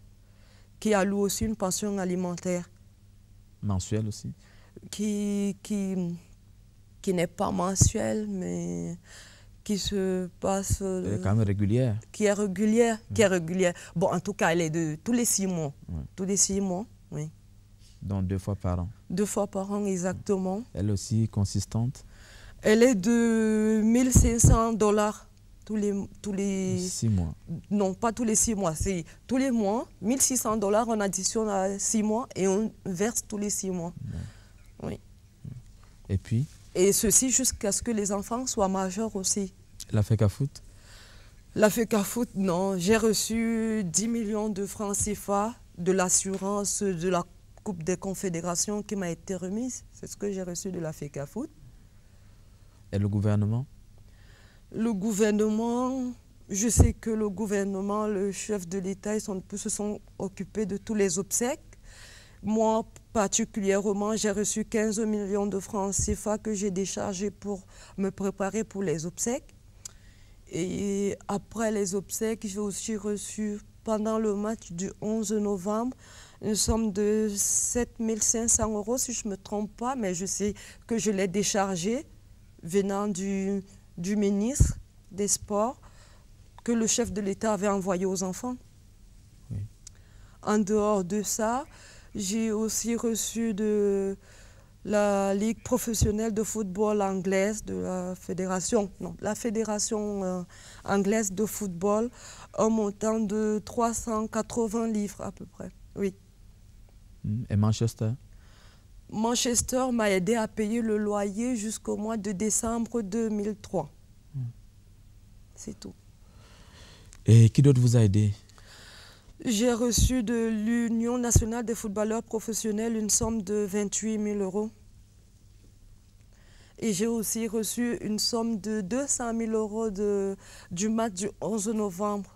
qui alloue aussi une pension alimentaire. Mensuelle aussi Qui, qui, qui n'est pas mensuelle, mais qui se passe... Elle est quand même régulière. Qui est régulière, qui est régulière. Bon, en tout cas, elle est de tous les six mois. Tous les six mois, oui. Donc deux fois par an. Deux fois par an, exactement. Elle est aussi consistante Elle est de 1500 dollars tous les, tous les... Six mois. Non, pas tous les six mois, c'est tous les mois. 1600 dollars en addition à six mois et on verse tous les six mois. Oui. Et puis? Et ceci jusqu'à ce que les enfants soient majeurs aussi. La FECAFOOT La FECAFOOT, non. J'ai reçu 10 millions de francs CFA de l'assurance de la Coupe des Confédérations qui m'a été remise. C'est ce que j'ai reçu de la FECAFOOT. Et le gouvernement? Le gouvernement, je sais que le gouvernement, le chef de l'État, ils se sont occupés de tous les obsèques. Moi, particulièrement, j'ai reçu 15 millions de francs CFA que j'ai déchargés pour me préparer pour les obsèques. Et après les obsèques, j'ai aussi reçu, pendant le match du 11 novembre, une somme de 7500 euros, si je ne me trompe pas, mais je sais que je l'ai déchargé venant du, du ministre des Sports que le chef de l'État avait envoyé aux enfants. En dehors de ça, j'ai aussi reçu de la Ligue professionnelle de football anglaise, de la fédération, non, la fédération euh, anglaise de football, un montant de 380 livres à peu près. Oui. Hmm. Et Manchester? Manchester m'a aidé à payer le loyer jusqu'au mois de décembre 2003. Hmm. C'est tout. Et qui d'autre vous a aidé? J'ai reçu de l'Union nationale des footballeurs professionnels une somme de 28 000 euros. Et j'ai aussi reçu une somme de 200 000 euros de, du match du 11 novembre.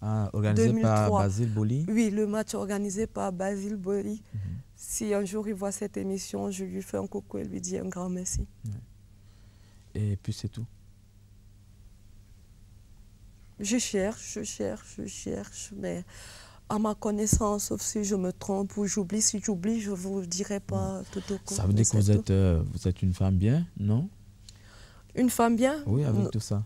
Ah, organisé par Basile Boli? Oui, le match organisé par Basile Boli. Si un jour il voit cette émission, je lui fais un coucou et lui dis un grand merci. Et puis c'est tout je cherche, je cherche, je cherche, mais à ma connaissance, sauf si je me trompe ou j'oublie. Si j'oublie, je ne vous dirai pas tout au coup. Ça veut dire que vous êtes, euh, vous êtes une femme bien, non? Une femme bien? Oui, avec tout ça.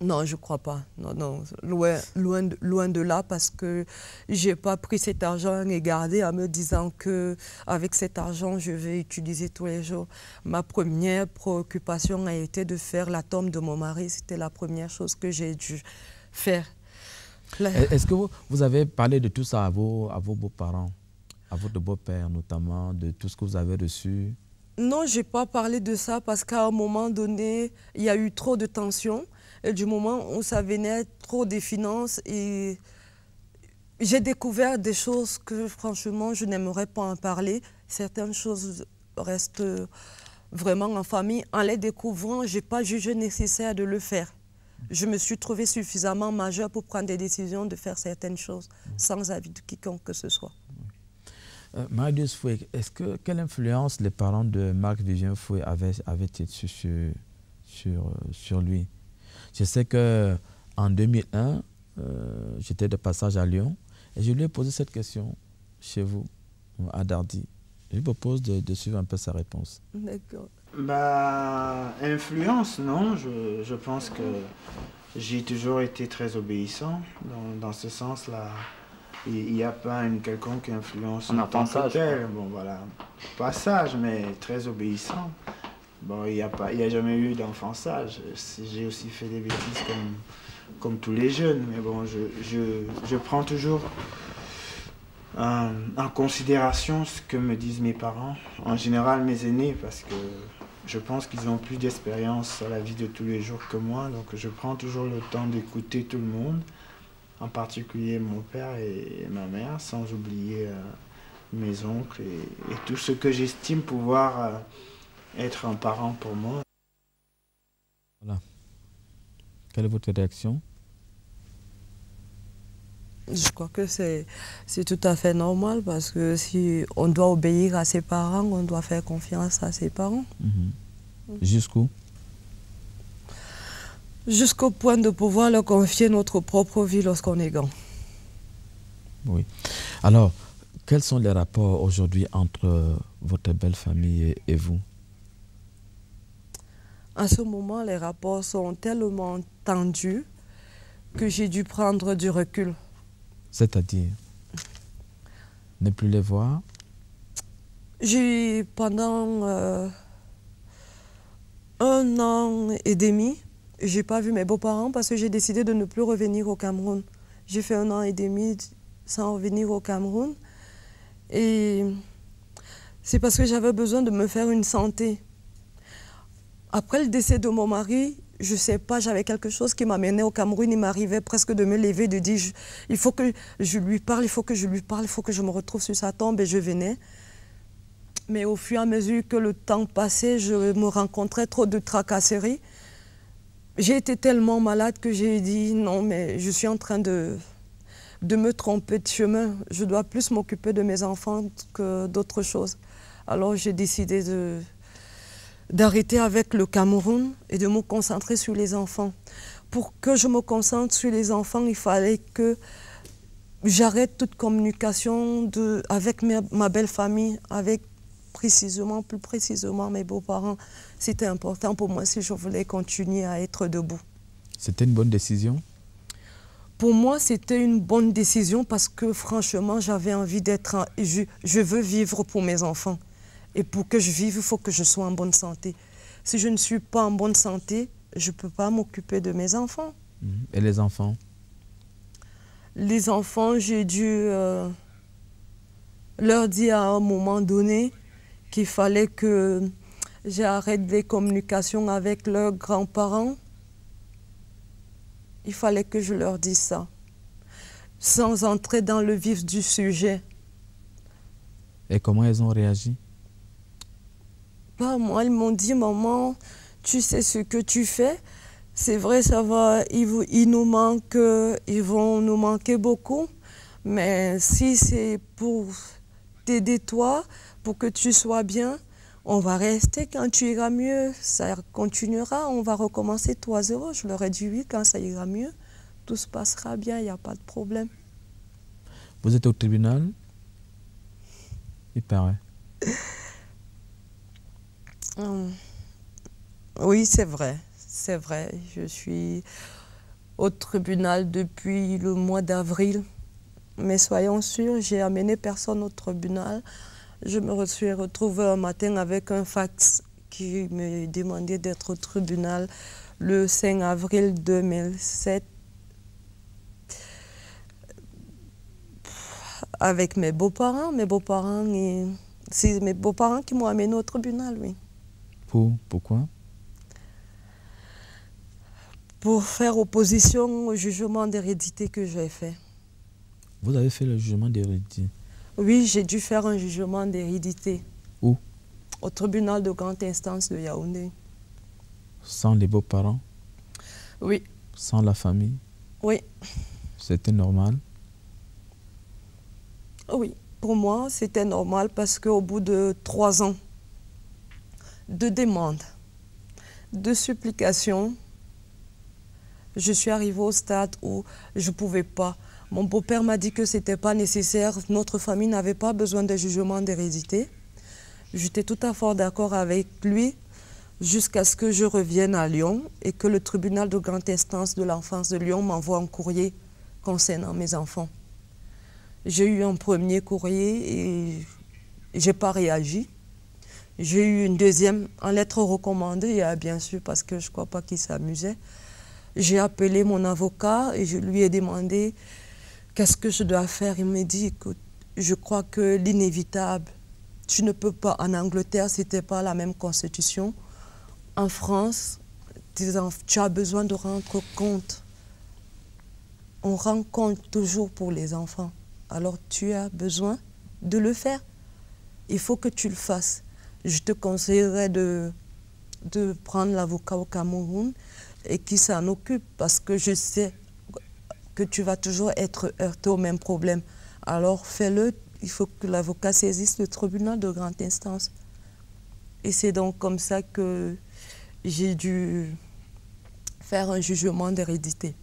Non, je ne crois pas. Non, non, loin, loin, de, loin de là parce que je n'ai pas pris cet argent et gardé en me disant que avec cet argent, je vais utiliser tous les jours. Ma première préoccupation a été de faire la tombe de mon mari. C'était la première chose que j'ai dû faire. Est-ce que vous, vous, avez parlé de tout ça à vos, à vos beaux-parents, à votre beau-père notamment, de tout ce que vous avez reçu? Non, je n'ai pas parlé de ça parce qu'à un moment donné, il y a eu trop de tensions. Et du moment où ça venait trop des finances, et j'ai découvert des choses que franchement, je n'aimerais pas en parler. certaines choses restent vraiment en famille. En les découvrant, je n'ai pas jugé nécessaire de le faire. Je me suis trouvée suffisamment majeure pour prendre des décisions de faire certaines choses sans avis de quiconque que ce soit. Euh, Marius Fouet, est-ce que quelle influence les parents de Marc Vivien Fouet avaient, avaient sur, sur, euh, sur, lui? Je sais que en 2001, euh, j'étais de passage à Lyon et je lui ai posé cette question chez vous, à Dardy. Je vous propose de, suivre un peu sa réponse. D'accord. Bah, influence, non. Je, je pense que j'ai toujours été très obéissant dans, dans ce sens-là il n'y a pas une quelconque influence en tant que Bon, voilà. Pas sage, mais très obéissant. Bon, il n'y a, a jamais eu d'enfant sage. J'ai aussi fait des bêtises comme, comme tous les jeunes, mais bon, je, je, je prends toujours euh, en considération ce que me disent mes parents, en général mes aînés, parce que je pense qu'ils ont plus d'expérience à la vie de tous les jours que moi, donc je prends toujours le temps d'écouter tout le monde en particulier mon père et ma mère, sans oublier euh, mes oncles et, tout ce que j'estime pouvoir euh, être un parent pour moi. Voilà. Quelle est votre réaction? Je crois que c'est tout à fait normal parce que si on doit obéir à ses parents, on doit faire confiance à ses parents. Mhm. Jusqu'où? Jusqu'au point de pouvoir leur confier notre propre vie lorsqu'on est grand. Oui. Alors, quels sont les rapports aujourd'hui entre votre belle famille et, vous? À ce moment, les rapports sont tellement tendus que j'ai dû prendre du recul. C'est-à-dire ne plus les voir? J'ai, pendant euh, un an et demi, j'ai pas vu mes beaux-parents parce que j'ai décidé de ne plus revenir au Cameroun. J'ai fait un an et demi sans revenir au Cameroun. Et c'est parce que j'avais besoin de me faire une santé. Après le décès de mon mari, je ne sais pas, j'avais quelque chose qui m'amenait au Cameroun. Il m'arrivait presque de me lever, de dire il faut que je lui parle, il faut que je lui parle, il faut que je me retrouve sur sa tombe. Et je venais. Mais au fur et à mesure que le temps passait, je me rencontrais trop de tracasseries. J'ai été tellement malade que j'ai dit non, mais je suis en train de, de me tromper de chemin. Je dois plus m'occuper de mes enfants que d'autres choses. Alors j'ai décidé de, d'arrêter avec le Cameroun et de me concentrer sur les enfants. Pour que je me concentre sur les enfants, il fallait que j'arrête toute communication de, avec ma belle famille, avec précisément, plus précisément mes beaux-parents. C'était important pour moi si je voulais continuer à être debout. C'était une bonne décision? Pour moi, c'était une bonne décision parce que franchement, j'avais envie d'être... Je, je veux vivre pour mes enfants. Et pour que je vive, il faut que je sois en bonne santé. Si je ne suis pas en bonne santé, je ne peux pas m'occuper de mes enfants. Mhm. Et les enfants? Les enfants, j'ai dû euh, leur dire à un moment donné qu'il fallait que j'arrête les communications avec leurs grands-parents. Il fallait que je leur dise ça, sans entrer dans le vif du sujet. Et comment elles ont réagi? Moi, ils m'ont dit, maman, tu sais ce que tu fais. C'est vrai, ça va, ils, ils nous manquent, ils vont nous manquer beaucoup. Mais si c'est pour t'aider toi, pour que tu sois bien, on va rester quand tu iras mieux, ça continuera, on va recommencer 3-0. Je leur ai dit oui, quand ça ira mieux, tout se passera bien, il n'y a pas de problème. Vous êtes au tribunal? Il paraît. [laughs] Hum. Oui, c'est vrai, c'est vrai. Je suis au tribunal depuis le mois d'avril. Mais soyons sûrs, j'ai amené personne au tribunal. Je me suis retrouvée un matin avec un fax qui me demandait d'être au tribunal le 5 avril 2007 avec mes beaux-parents. Mes beaux-parents, c'est mes beaux-parents qui m'ont amené au tribunal, oui. Pour, pourquoi? Pour faire opposition au jugement d'hérédité que j'ai fait. Vous avez fait le jugement d'hérédité Oui, j'ai dû faire un jugement d'hérédité. Où? Au tribunal de grande instance de Yaoundé. Sans les beaux-parents Oui. Sans la famille? Oui. C'était normal? Oui, pour moi, c'était normal parce qu'au bout de trois ans de demandes, de supplications, je suis arrivée au stade où je ne pouvais pas. Mon beau-père m'a dit que ce n'était pas nécessaire, notre famille n'avait pas besoin de jugement d'hérédité. J'étais tout à fait d'accord avec lui jusqu'à ce que je revienne à Lyon et que le tribunal de grande instance de l'enfance de Lyon m'envoie un courrier concernant mes enfants. J'ai eu un premier courrier et je n'ai pas réagi. J'ai eu une deuxième en lettre recommandée, et bien sûr parce que je ne crois pas qu'il s'amusait. J'ai appelé mon avocat et je lui ai demandé qu'est-ce que je dois faire? Il m'a dit, écoute, je crois que l'inévitable, tu ne peux pas, en Angleterre, ce n'était pas la même constitution. En France, tu as besoin de rendre compte. On rend compte toujours pour les enfants. Alors tu as besoin de le faire. Il faut que tu le fasses. Je te conseillerais de, de prendre l'avocat au Cameroun et qui s'en occupe parce que je sais que tu vas toujours être heurté au même problème. Alors fais-le, il faut que l'avocat saisisse le tribunal de grande instance. Et c'est donc comme ça que j'ai dû faire un jugement d'hérédité.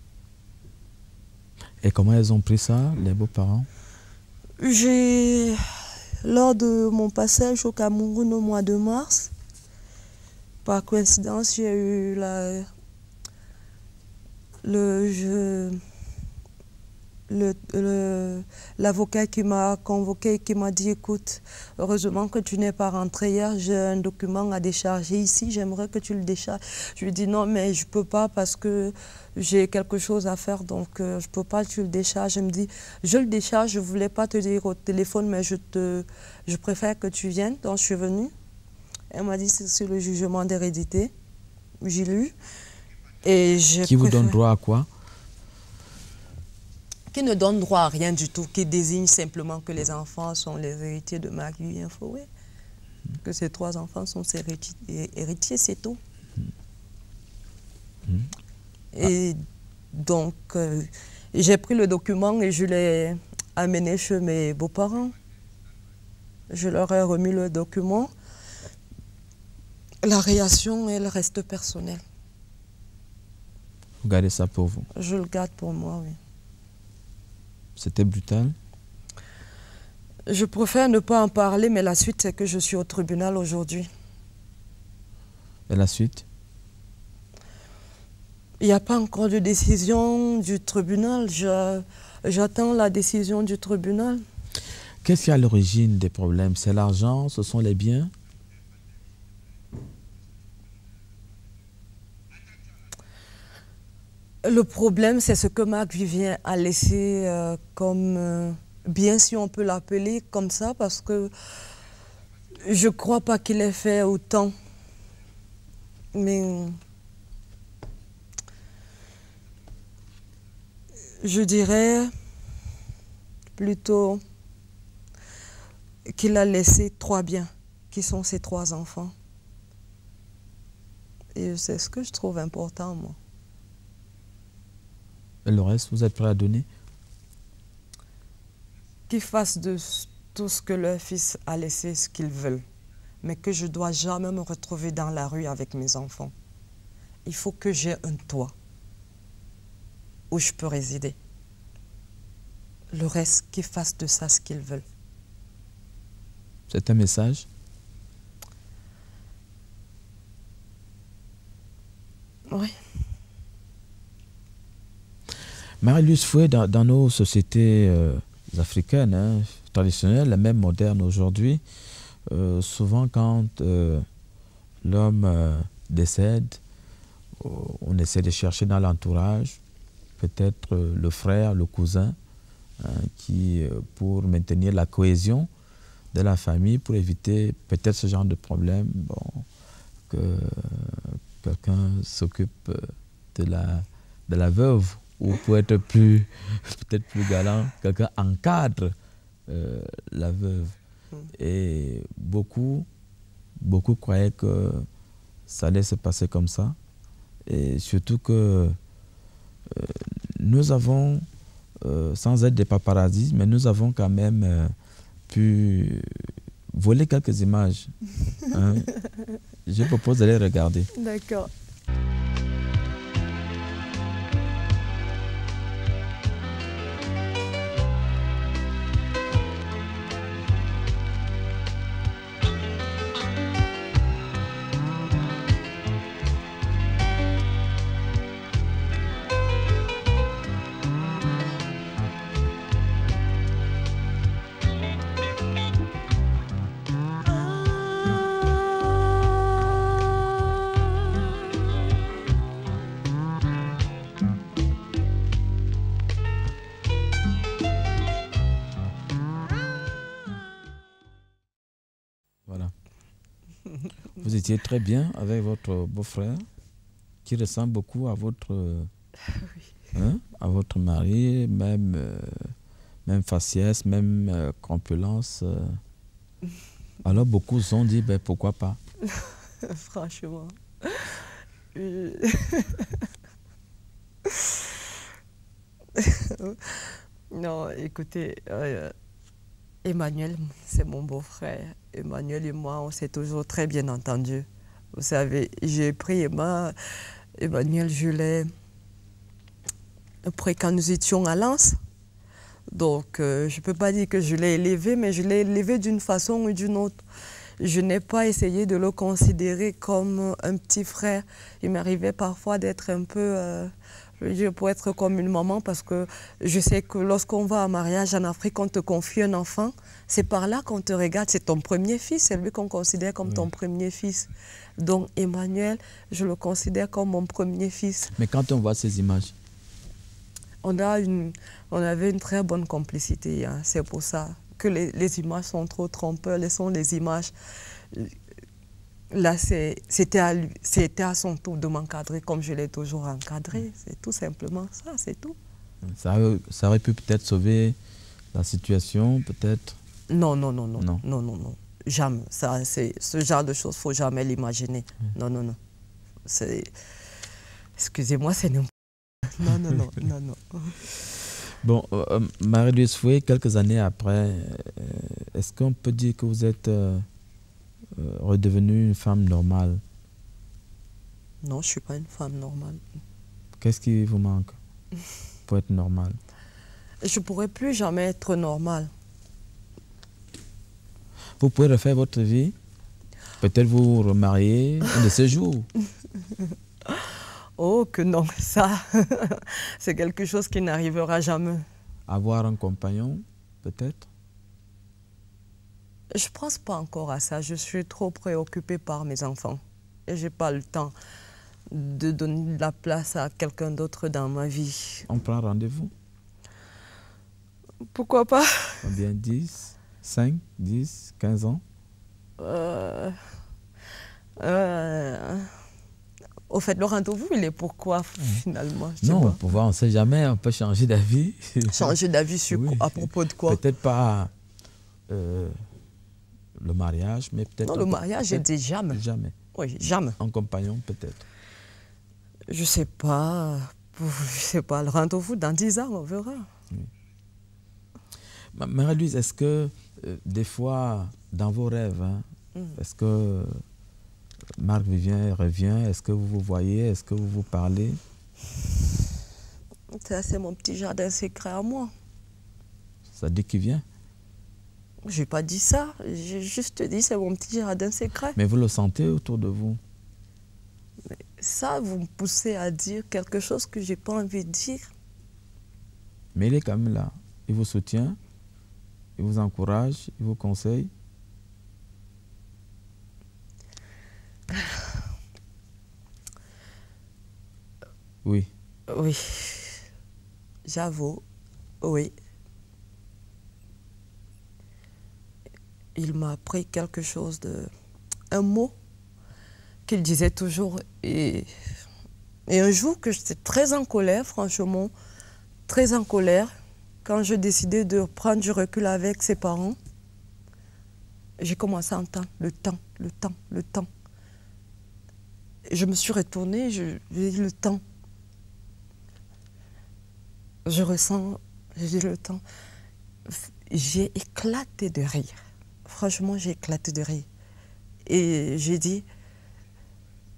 Et comment ils ont pris ça, les beaux-parents? J'ai, lors de mon passage au Cameroun au mois de mars, par coïncidence, j'ai eu le, je, l'avocat qui m'a convoqué, qui m'a dit, écoute, heureusement que tu n'es pas rentré hier, j'ai un document à décharger ici, j'aimerais que tu le décharges. Je lui ai dit, non, mais je ne peux pas parce que j'ai quelque chose à faire, donc euh, je ne peux pas tu le décharges. Elle me dit, je le décharge, je ne voulais pas te dire au téléphone, mais je, te, je préfère que tu viennes, donc je suis venue. Elle m'a dit, c'est sur le jugement d'hérédité. J'ai lu. Et je qui vous donne droit à quoi? Qui ne donne droit à rien du tout, qui désigne simplement que les enfants sont les héritiers de Marie Fouet, que ces trois enfants sont ses héritiers, c'est tout. Et donc, euh, j'ai pris le document et je l'ai amené chez mes beaux-parents. Je leur ai remis le document. La réaction, elle reste personnelle. Vous gardez ça pour vous? Je le garde pour moi, oui. C'était brutal Je préfère ne pas en parler, mais la suite, c'est que je suis au tribunal aujourd'hui. Et la suite? Il n'y a pas encore de décision du tribunal. J'attends la décision du tribunal. Qu'est-ce qui est à l'origine des problèmes? C'est l'argent? Ce sont les biens? Le problème, c'est ce que Marc Vivien a laissé euh, comme euh, bien, si on peut l'appeler comme ça, parce que je ne crois pas qu'il ait fait autant. Mais je dirais plutôt qu'il a laissé trois biens, qui sont ses trois enfants. Et c'est ce que je trouve important, moi. Et le reste, vous êtes prêt à donner? Qu'ils fassent de tout ce que leur fils a laissé ce qu'ils veulent, mais que je ne dois jamais me retrouver dans la rue avec mes enfants. Il faut que j'ai un toit où je peux résider. Le reste, qu'ils fassent de ça ce qu'ils veulent. C'est un message? Oui. Marie-Luce Fouet, dans, nos sociétés euh, africaines, hein, traditionnelles, même modernes aujourd'hui, euh, souvent quand euh, l'homme décède, on essaie de chercher dans l'entourage peut-être le frère, le cousin, hein, qui, pour maintenir la cohésion de la famille, pour éviter peut-être ce genre de problème, que quelqu'un s'occupe de la veuve ou pour être plus, peut-être plus galant, quelqu'un encadre euh, la veuve. Mm. Et beaucoup, beaucoup croyaient que ça allait se passer comme ça. Et surtout que euh, nous avons, euh, sans être des paparazzis, mais nous avons quand même pu voler quelques images. Hein. [laughs] Je propose d'aller regarder. D'accord. Très bien avec votre beau-frère, qui ressemble beaucoup à votre, [laughs] hein, à votre mari, même, euh, même faciès, même euh, compulence. Euh. Alors beaucoup ont dit, ben, pourquoi pas [laughs] Franchement. [laughs] non, écoutez, Emmanuel, c'est mon beau-frère. Emmanuel et moi, on s'est toujours très bien entendus. Vous savez, j'ai pris Emma, Emmanuel, je l'ai après quand nous étions à Lens. Donc, euh, je ne peux pas dire que je l'ai élevé, mais je l'ai élevé d'une façon ou d'une autre. Je n'ai pas essayé de le considérer comme un petit frère. Il m'arrivait parfois d'être un peu euh, je pour être comme une maman parce que je sais que lorsqu'on va en mariage en Afrique, on te confie un enfant. C'est par là qu'on te regarde, c'est ton premier fils, c'est lui qu'on considère comme ton premier fils. Donc Emmanuel, je le considère comme mon premier fils. Mais quand on voit ces images? On, a une, on avait une très bonne complicité, hein. c'est pour ça que les, les, images sont trop trompeurs, elles sont les images Là, c'était à, à, son tour de m'encadrer comme je l'ai toujours encadré. C'est tout simplement ça, c'est tout. Ça, ça, aurait pu peut-être sauver la situation, peut-être? Non, non, non, non, non, non, non, non. Jamais. Ça, ce genre de choses, il ne faut jamais l'imaginer. Non, non, non. Excusez-moi, c'est n'importe [laughs] Non, non, non, [laughs] non, non. Bon, euh, euh, Marie-Louise Fouet, quelques années après, euh, est-ce qu'on peut dire que vous êtes euh, redevenue une femme normale? Non, je ne suis pas une femme normale. Qu'est-ce qui vous manque [laughs] pour être normale? Je ne pourrais plus jamais être normale. Vous pouvez refaire votre vie Peut-être vous remarier un de ces jours [laughs] Oh, que non, ça, [laughs] c'est quelque chose qui n'arrivera jamais. Avoir un compagnon, peut-être? Je ne pense pas encore à ça. Je suis trop préoccupée par mes enfants. Et je n'ai pas le temps de donner de la place à quelqu'un d'autre dans ma vie. On prend rendez-vous. Pourquoi pas? Combien? 10 5 10 15 ans? Euh, euh, Au fait, le rendez-vous, il est pourquoi finalement? Non, pour voir, on ne sait jamais, on peut changer d'avis. Changer d'avis sur [laughs] à propos de quoi? Peut-être pas. Euh, le mariage, mais peut-être... Non, le mariage, je dis jamais. Jamais. Oui, jamais. En compagnon, peut-être. Je sais pas. Je sais pas. Le rendez-vous dans 10 ans, on verra. Marie-Louise, est-ce que euh, des fois, dans vos rêves, hein, mm. est-ce que Marc Vivien revient Est-ce que vous vous voyez Est-ce que vous vous parlez? Ça, c'est mon petit jardin secret à moi. Ça dit qu'il vient? Je n'ai pas dit ça. J'ai juste dit c'est mon petit jardin secret. Mais vous le sentez autour de vous? Ça, vous me poussez à dire quelque chose que je n'ai pas envie de dire. Mais il est quand même là. Il vous soutient, il vous encourage, il vous conseille. [sighs] Oui. Oui. J'avoue. Oui. Il m'a appris quelque chose de... un mot qu'il disait toujours. Et, un jour que j'étais très en colère, franchement, très en colère, quand je décidais de prendre du recul avec ses parents, j'ai commencé à entendre le temps, le temps, le temps. Je me suis retournée, je j'ai dit le temps. Je ressens, j'ai le temps. J'ai éclaté de rire. Franchement, j'ai éclaté de rire. Et j'ai dit,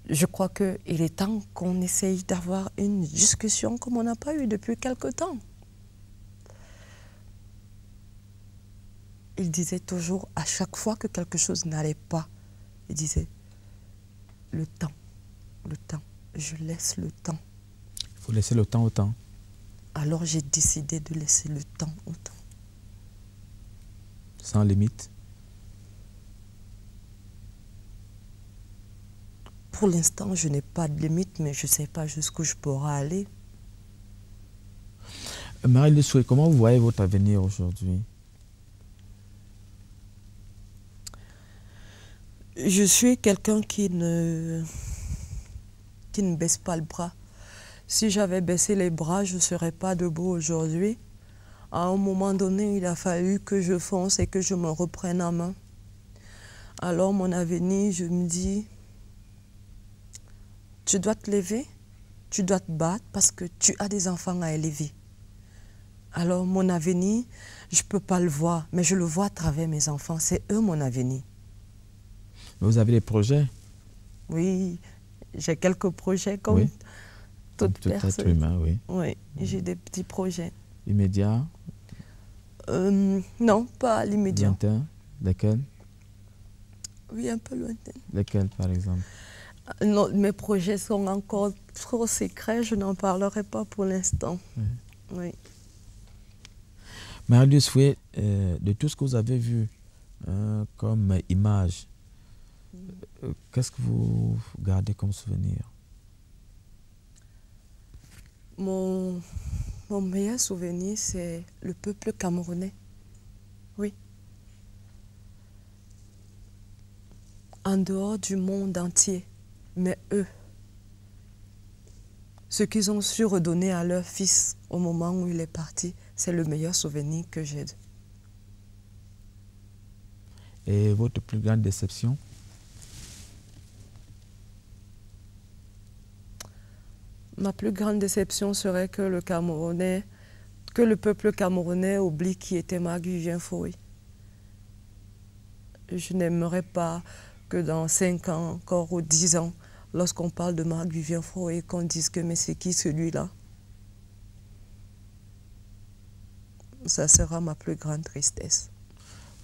je crois qu'il est temps qu'on essaye d'avoir une discussion comme on n'a pas eu depuis quelque temps. Il disait toujours, à chaque fois que quelque chose n'allait pas, il disait, le temps, le temps, je laisse le temps. Il faut laisser le temps au temps. Alors j'ai décidé de laisser le temps au temps. Sans limite. Pour l'instant, je n'ai pas de limite, mais je ne sais pas jusqu'où je pourrai aller. Marie Souhait, comment vous voyez votre avenir aujourd'hui? Je suis quelqu'un qui ne, qui ne baisse pas le bras. Si j'avais baissé les bras, je ne serais pas debout aujourd'hui. À un moment donné, il a fallu que je fonce et que je me reprenne en main. Alors mon avenir, je me dis, tu dois te lever, tu dois te battre parce que tu as des enfants à élever. Alors mon avenir, je ne peux pas le voir, mais je le vois à travers mes enfants. C'est eux mon avenir. Vous avez des projets? Oui, j'ai quelques projets comme Oui. toute tout être personne. humain, oui. Oui, j'ai des petits projets. Immédiat? Euh, non, pas l'immédiat. Lointain? Lesquels? Oui, un peu lointain. Lesquels, par exemple? Non, mes projets sont encore trop secrets, je n'en parlerai pas pour l'instant. Oui. Marie Souhait, euh, de tout ce que vous avez vu hein, comme image, euh, qu'est-ce que vous gardez comme souvenir? Mon, mon meilleur souvenir, c'est le peuple camerounais. Oui. En dehors du monde entier. Mais eux, ce qu'ils ont su redonner à leur fils au moment où il est parti, c'est le meilleur souvenir que j'ai. Et votre plus grande déception? Ma plus grande déception serait que le Camerounais, que le peuple camerounais oublie qui était Marc-Vivien Foury. Je n'aimerais pas que dans 5 ans, encore ou 10 ans, lorsqu'on parle de Marc-Vivien Foury, qu'on dise que mais c'est qui celui-là? Ça sera ma plus grande tristesse.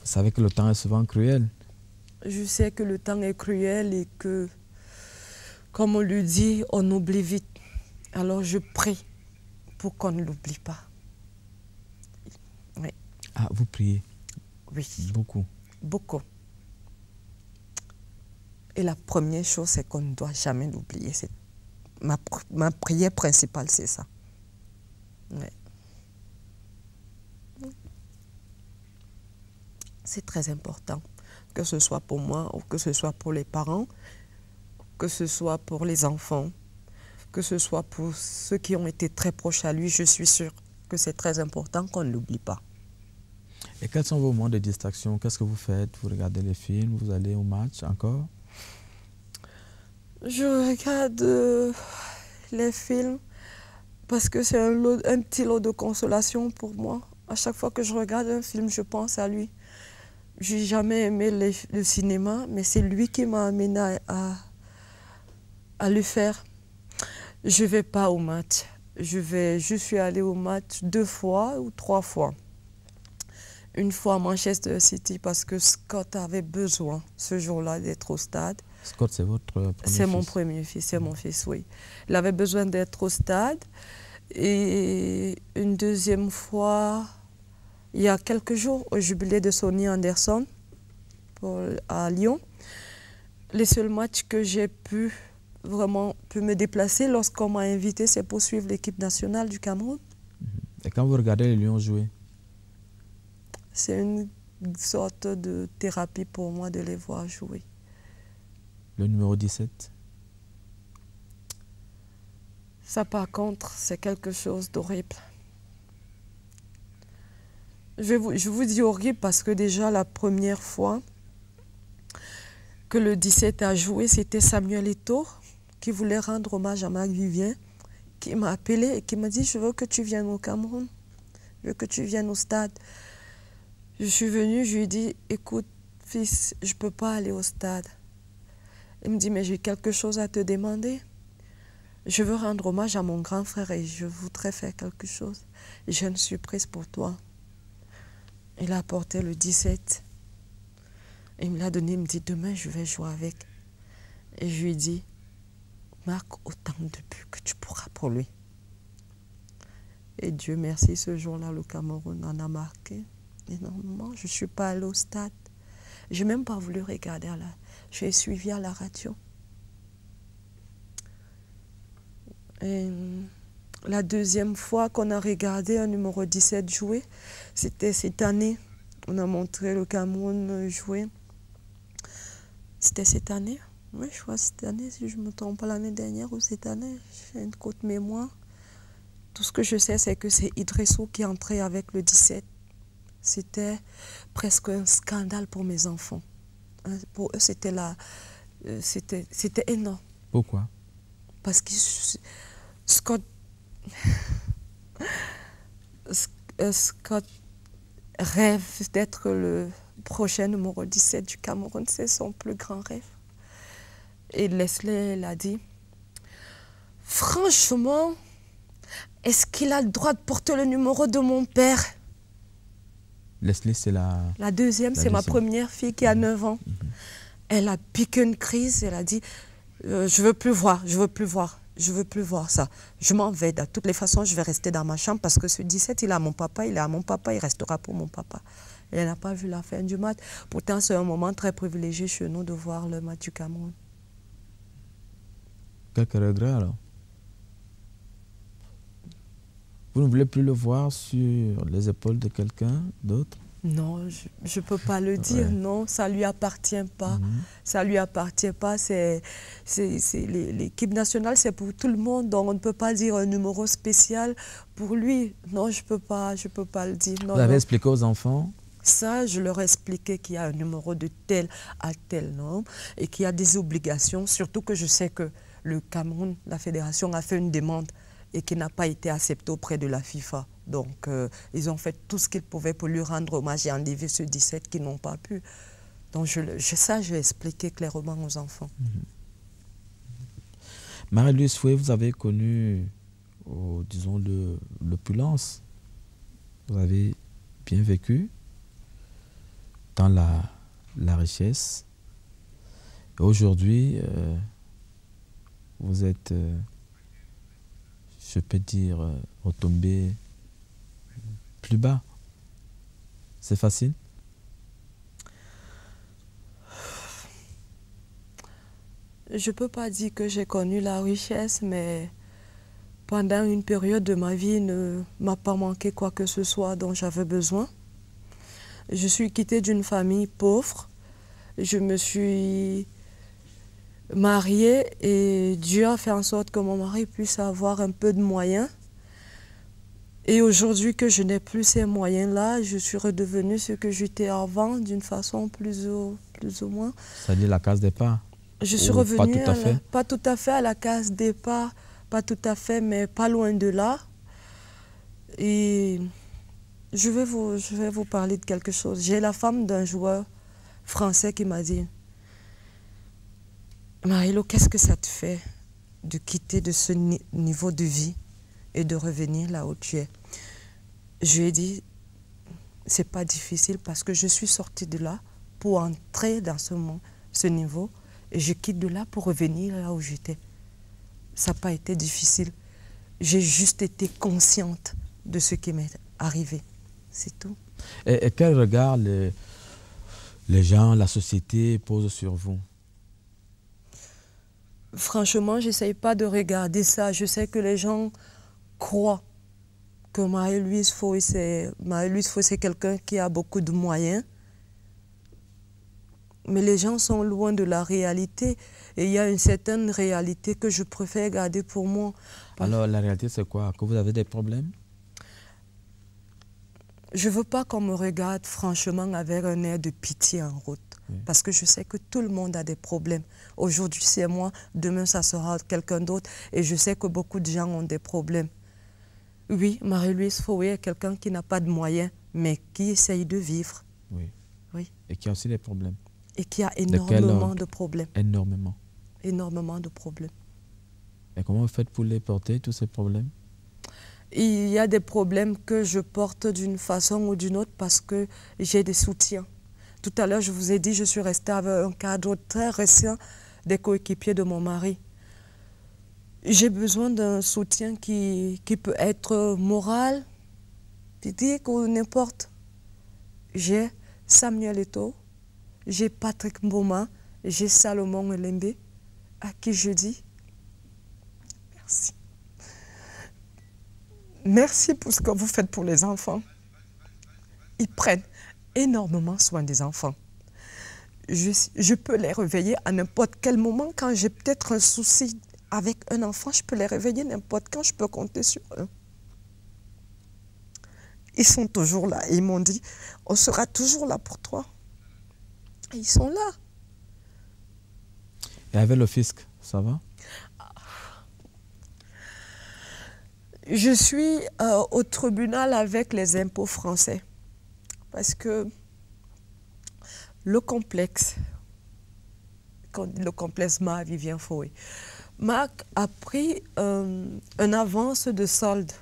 Vous savez que le temps est souvent cruel. Je sais que le temps est cruel et que, comme on lui dit, on oublie vite. Alors je prie pour qu'on ne l'oublie pas. Oui, Ah, vous priez oui, beaucoup. beaucoup. Et la première chose, c'est qu'on ne doit jamais l'oublier. Ma, ma prière principale, c'est ça. C'est très important, que ce soit pour moi ou que ce soit pour les parents, que ce soit pour les enfants, que ce soit pour ceux qui ont été très proches à lui. Je suis sûre que c'est très important qu'on ne l'oublie pas. Et quels sont vos moments de distraction? Qu'est-ce que vous faites? Vous regardez les films? Vous allez au match encore? Je regarde euh, les films parce que c'est un, petit lot de consolation pour moi. À chaque fois que je regarde un film, je pense à lui. J'ai jamais aimé le cinéma, mais c'est lui qui m'a amené à, le faire. Je vais pas au match. Je vais, je suis allée au match deux fois ou trois fois. Une fois à Manchester City parce que Scott avait besoin ce jour-là d'être au stade. Scott, c'est votre premier C'est mon fils. premier fils, c'est mon fils, oui. Il avait besoin d'être au stade. Et une deuxième fois, il y a quelques jours, au jubilé de Sonny Anderson pour- à Lyon. Les seuls matchs que j'ai pu vraiment pu me déplacer lorsqu'on m'a invité, c'est pour suivre l'équipe nationale du Cameroun. Et quand vous regardez les Lions jouer, C'est une sorte de thérapie pour moi de les voir jouer. Le numéro 17, Ça, par contre, c'est quelque chose d'horrible. je vous, je vous dis horrible parce que déjà la première fois que le 17 a joué, c'était Samuel Eto'o qui voulait rendre hommage à Marc Vivien, qui m'a appelé et qui m'a dit Je veux que tu viennes au Cameroun, je veux que tu viennes au stade. Je suis venue, je lui ai dit Écoute, fils, je ne peux pas aller au stade. Il me dit Mais j'ai quelque chose à te demander. Je veux rendre hommage à mon grand frère et je voudrais faire quelque chose. J'ai une surprise pour toi. Il a apporté le 17. Il me l'a donné, il me dit Demain, je vais jouer avec. Et je lui dit Marque autant de buts que tu pourras pour lui. Et Dieu merci, ce jour-là, le Cameroun en a marqué énormément. Je ne suis pas allée au stade. Je n'ai même pas voulu regarder à la. J'ai suivi à la radio. La deuxième fois qu'on a regardé un numéro 17 jouer, c'était cette année. On a montré le Cameroun jouer. C'était cette année? Oui, je crois cette année, si je ne me trompe pas, l'année dernière ou cette année. J'ai une courte mémoire. Tout ce que je sais, c'est que c'est Idrissou qui est entré avec le 17. C'était presque un scandale pour mes enfants. Hein, pour eux, c'était la, euh, c'était, c'était énorme. Pourquoi? Parce que Scott, [laughs] euh, Scott rêve d'être le prochain numéro 17 du Cameroun. C'est son plus grand rêve. Et Leslie l'a dit. Franchement, est-ce qu'il a le droit de porter le numéro de mon père? Leslie, c'est la... La deuxième, c'est ma première fille qui a 9 ans. Mhm. Elle a piqué une crise, elle a dit, euh, je veux plus voir, je veux plus voir, je veux plus voir ça. Je m'en vais, de toutes les façons, je vais rester dans ma chambre parce que ce 17, il est à mon papa, il est à mon papa, il restera pour mon papa. elle n'a pas vu la fin du match. Pourtant, c'est un moment très privilégié chez nous de voir le match du Cameroun. Quelques regrets alors Vous ne voulez plus le voir sur les épaules de quelqu'un d'autre? Non, je ne peux pas le dire, non, ça ne lui appartient pas. Mhm. Ça ne lui appartient pas. C'est, l'équipe nationale, c'est pour tout le monde, donc on ne peut pas dire un numéro spécial pour lui. Non, je ne peux, pas, je peux pas le dire. Vous avez expliqué aux enfants? Ça, je leur ai expliqué qu'il y a un numéro de tel à tel nom et qu'il y a des obligations, surtout que je sais que le Cameroun, la fédération a fait une demande et qui n'a pas été acceptée auprès de la FIFA. Donc, euh, ils ont fait tout ce qu'ils pouvaient pour lui rendre hommage et enlever ceux 17 qui n'ont pas pu. Donc, je, ça, je vais expliquer clairement aux enfants. Mhm. Marie-Louise Fouet, vous avez connu, oh, disons, l'opulence. Vous avez bien vécu dans la, la richesse. Aujourd'hui, euh, vous êtes, euh, je peux dire, retombé plus bas. C'est facile Je ne peux pas dire que j'ai connu la richesse, mais pendant une période de ma vie, il ne m'a pas manqué quoi que ce soit dont j'avais besoin. Je suis quittée d'une famille pauvre. Je me suis mariée et Dieu a fait en sorte que mon mari puisse avoir un peu de moyens. Et aujourd'hui que je n'ai plus ces moyens-là, je suis redevenue ce que j'étais avant d'une façon plus ou, plus ou moins. Ça dit la case départ? Je suis revenue, pas tout à, fait? Pas tout à fait à la case départ, pas tout à fait, mais pas loin de là. Et je vais vous, je vais vous parler de quelque chose. J'ai la femme d'un joueur français qui m'a dit, Marilo, qu'est-ce que ça te fait de quitter de ce niveau de vie et de revenir là où tu es? Je lui ai dit, c'est pas difficile parce que je suis sortie de là pour entrer dans ce, ce niveau et je quitte de là pour revenir là où j'étais. Ça n'a pas été difficile. J'ai juste été consciente de ce qui m'est arrivé. C'est tout. Et, quel regard les, les gens, la société posent sur vous? Franchement, je n'essaye pas de regarder ça. Je sais que les gens crois que Marie-Louise Foy, c'est quelqu'un qui a beaucoup de moyens. Mais les gens sont loin de la réalité. Et il y a une certaine réalité que je préfère garder pour moi. Alors, la réalité, c'est quoi? Que vous avez des problèmes? Je veux pas qu'on me regarde franchement avec un air de pitié en route. Parce que je sais que tout le monde a des problèmes. Aujourd'hui, c'est moi, demain, ça sera quelqu'un d'autre. Et je sais que beaucoup de gens ont des problèmes. Oui, Marie-Louise Fouet est quelqu'un qui n'a pas de moyens, mais qui essaye de vivre. Oui. Oui. Et qui a aussi des problèmes. Et qui a énormément de problèmes. Énormément. Énormément de problèmes. Et comment vous faites pour les porter, tous ces problèmes? Il y a des problèmes que je porte d'une façon ou d'une autre parce que j'ai des soutiens. Tout à l'heure, je vous ai dit, je suis restée avec un cadre très récent des coéquipiers de mon mari. J'ai besoin d'un soutien qui, qui peut être moral, physique ou n'importe. J'ai Samuel Eto, j'ai Patrick Mboma, j'ai Salomon Elembe, à qui je dis merci. Merci pour ce que vous faites pour les enfants. Ils prennent énormément soin des enfants. Je, je peux les réveiller à n'importe quel moment quand j'ai peut-être un souci avec un enfant, je peux les réveiller n'importe quand, je peux compter sur eux. Ils sont toujours là. Ils m'ont dit, on sera toujours là pour toi. Et ils sont là. Et avec le fisc, ça va? Je suis euh, au tribunal avec les impôts français. Parce que le complexe, le complexe Ma Vivien Fouet, Marc a pris euh, une avance de solde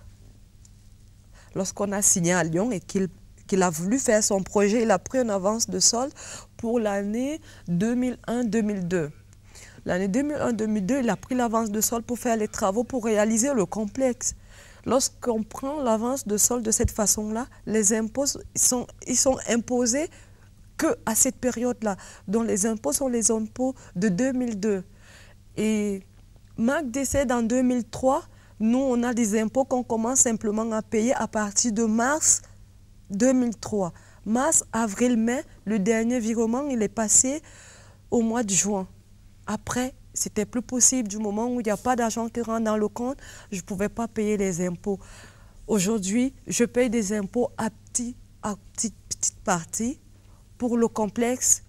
lorsqu'on a signé à Lyon et qu'il a voulu faire son projet, il a pris une avance de solde pour l'année 2001-2002. L'année 2001-2002, il a pris l'avance de solde pour faire les travaux, pour réaliser le complexe. Lorsqu'on prend l'avance de solde de cette façon-là, les impôts sont, sont imposés que à cette période-là. Donc les impôts sont les impôts de 2002. Et Marc décède en 2003. Nous, on a des impôts qu'on commence simplement à payer à partir de mars 2003. Mars, avril, mai, le dernier virement, il est passé au mois de juin. Après, c'était plus possible du moment où il n'y a pas d'argent qui rentre dans le compte, je ne pouvais pas payer les impôts. Aujourd'hui, je paye des impôts à, petit, à petite, petite partie pour le complexe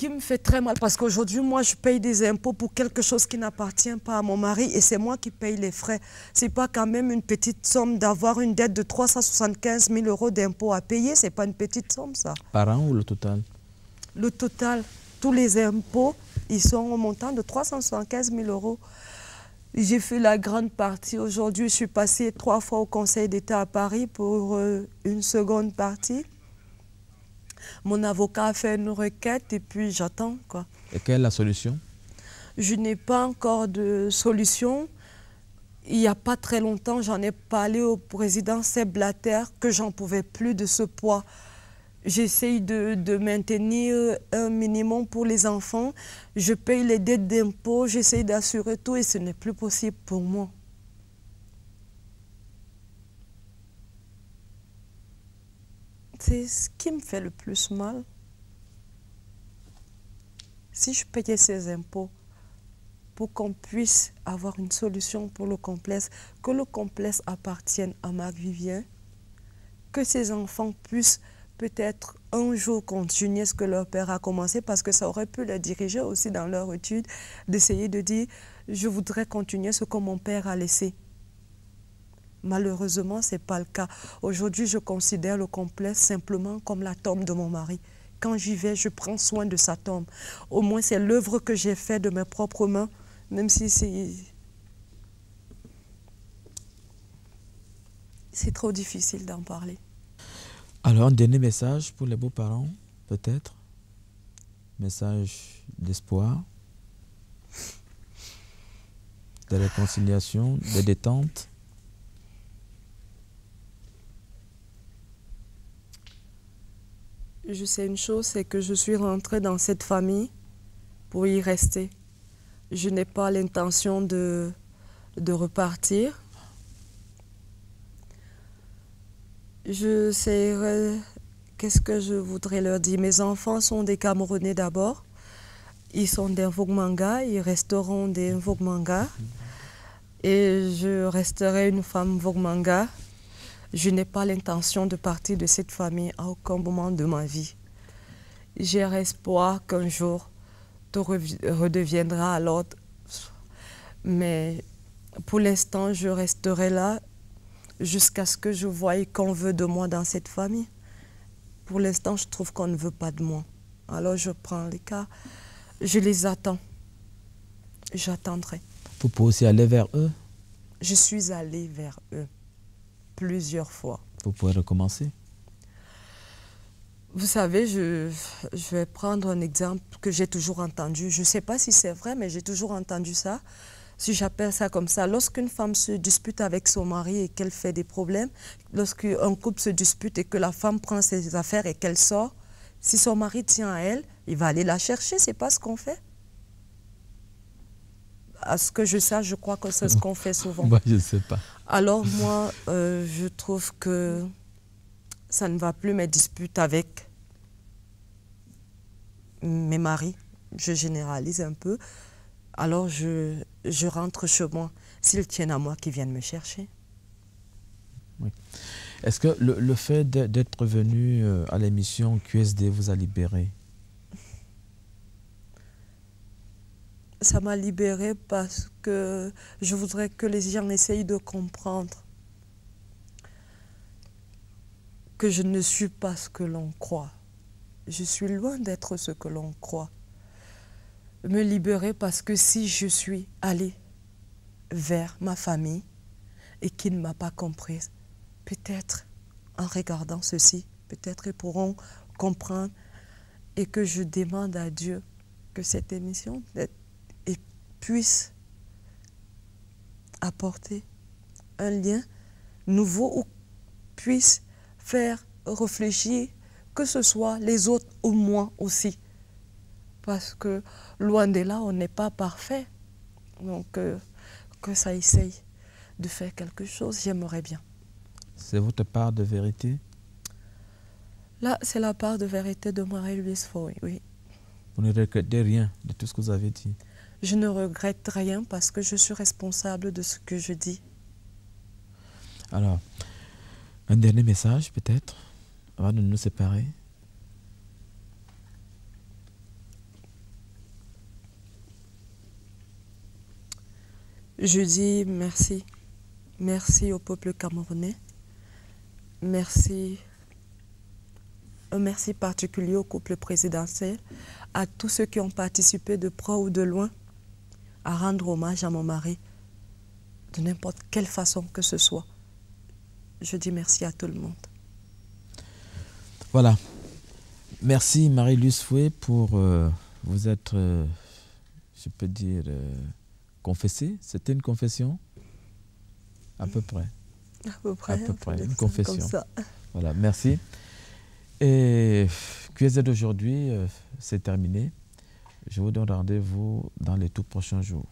qui me fait très mal parce qu'aujourd'hui, moi, je paye des impôts pour quelque chose qui n'appartient pas à mon mari et c'est moi qui paye les frais. Ce n'est pas quand même une petite somme d'avoir une dette de 375 000 euros d'impôts à payer. Ce n'est pas une petite somme, ça. Par an ou le total? Le total, tous les impôts, ils sont au montant de 375 000 euros. J'ai fait la grande partie. Aujourd'hui, je suis passée trois fois au Conseil d'État à Paris pour euh, une seconde partie. Mon avocat a fait une requête et puis j'attends. quoi. Et quelle est la solution? Je n'ai pas encore de solution. Il n'y a pas très longtemps, j'en ai parlé au président Seb Blatter que j'en pouvais plus de ce poids. J'essaye de, de, maintenir un minimum pour les enfants. Je paye les dettes d'impôts, j'essaye d'assurer tout et ce n'est plus possible pour moi. C'est ce qui me fait le plus mal. Si je payais ces impôts pour qu'on puisse avoir une solution pour le complexe, que le complexe appartienne à Marc Vivien, que ces enfants puissent peut-être un jour continuer ce que leur père a commencé parce que ça aurait pu les diriger aussi dans leur étude, d'essayer de dire je voudrais continuer ce que mon père a laissé. Malheureusement, ce n'est pas le cas. Aujourd'hui, je considère le complexe simplement comme la tombe de mon mari. Quand j'y vais, je prends soin de sa tombe. Au moins, c'est l'œuvre que j'ai faite de mes propres mains, même si c'est... C'est trop difficile d'en parler. Alors, un dernier message pour les beaux-parents, peut-être? Message d'espoir, de réconciliation, de détente Je sais une chose, c'est que je suis rentrée dans cette famille pour y rester. Je n'ai pas l'intention de, de repartir. Je sais qu'est-ce que je voudrais leur dire? Mes enfants sont des Camerounais d'abord. Ils sont des Vogmanga, ils resteront des Vogmanga. Et je resterai une femme Vogmanga Je n'ai pas l'intention de partir de cette famille à aucun moment de ma vie. J'ai espoir qu'un jour, tout redeviendra à l'ordre. Mais pour l'instant, je resterai là jusqu'à ce que je voie qu'on veut de moi dans cette famille. Pour l'instant, je trouve qu'on ne veut pas de moi. Alors je prends les cas, je les attends. J'attendrai. Vous pouvez aussi aller vers eux Je suis allée vers eux plusieurs fois. Vous pouvez recommencer Vous savez, je, je vais prendre un exemple que j'ai toujours entendu. Je ne sais pas si c'est vrai, mais j'ai toujours entendu ça. Si j'appelle ça comme ça, lorsqu'une femme se dispute avec son mari et qu'elle fait des problèmes, lorsqu'un couple se dispute et que la femme prend ses affaires et qu'elle sort, si son mari tient à elle, il va aller la chercher. C'est pas ce qu'on fait à ce que je sache, je crois que c'est ce qu'on fait souvent. Moi, je ne sais pas. Alors moi, euh, je trouve que ça ne va plus mes disputes avec mes maris. Je généralise un peu. Alors je, je rentre chez moi. S'ils tiennent à moi, qu'ils viennent me chercher. Oui. Est-ce que le, le fait d'être venu euh, à l'émission QSD vous a libéré? Ça m'a libérée parce que je voudrais que les gens essayent de comprendre que je ne suis pas ce que l'on croit. Je suis loin d'être ce que l'on croit. Me libérer parce que si je suis allée vers ma famille et qu'ils ne m'a pas comprise, peut-être en regardant ceci, peut-être ils pourront comprendre et que je demande à Dieu que cette émission puisse apporter un lien nouveau ou puisse faire réfléchir que ce soit les autres ou moi aussi. Parce que loin de là, on n'est pas parfait. Donc, euh, que ça essaye de faire quelque chose, j'aimerais bien. C'est votre part de vérité? Là, c'est la part de vérité de Marie-Louise Foy, oui. Vous ne regrettez rien de tout ce que vous avez dit? Je ne regrette rien parce que je suis responsable de ce que je dis. Alors, un dernier message peut-être avant de nous séparer. Je dis merci. Merci au peuple camerounais. Merci. Un merci particulier au couple présidentiel, à tous ceux qui ont participé de près ou de loin à rendre hommage à mon mari de n'importe quelle façon que ce soit. Je dis merci à tout le monde. Voilà. Merci Marie-Luce Fouet pour euh, vous être, euh, je peux dire, euh, confessée. C'était une confession? À peu près. À peu près. À peu près, une confession. Voilà, merci. Et QZ d'aujourd'hui, c'est terminé. Je vous donne rendez-vous dans les tout prochains jours.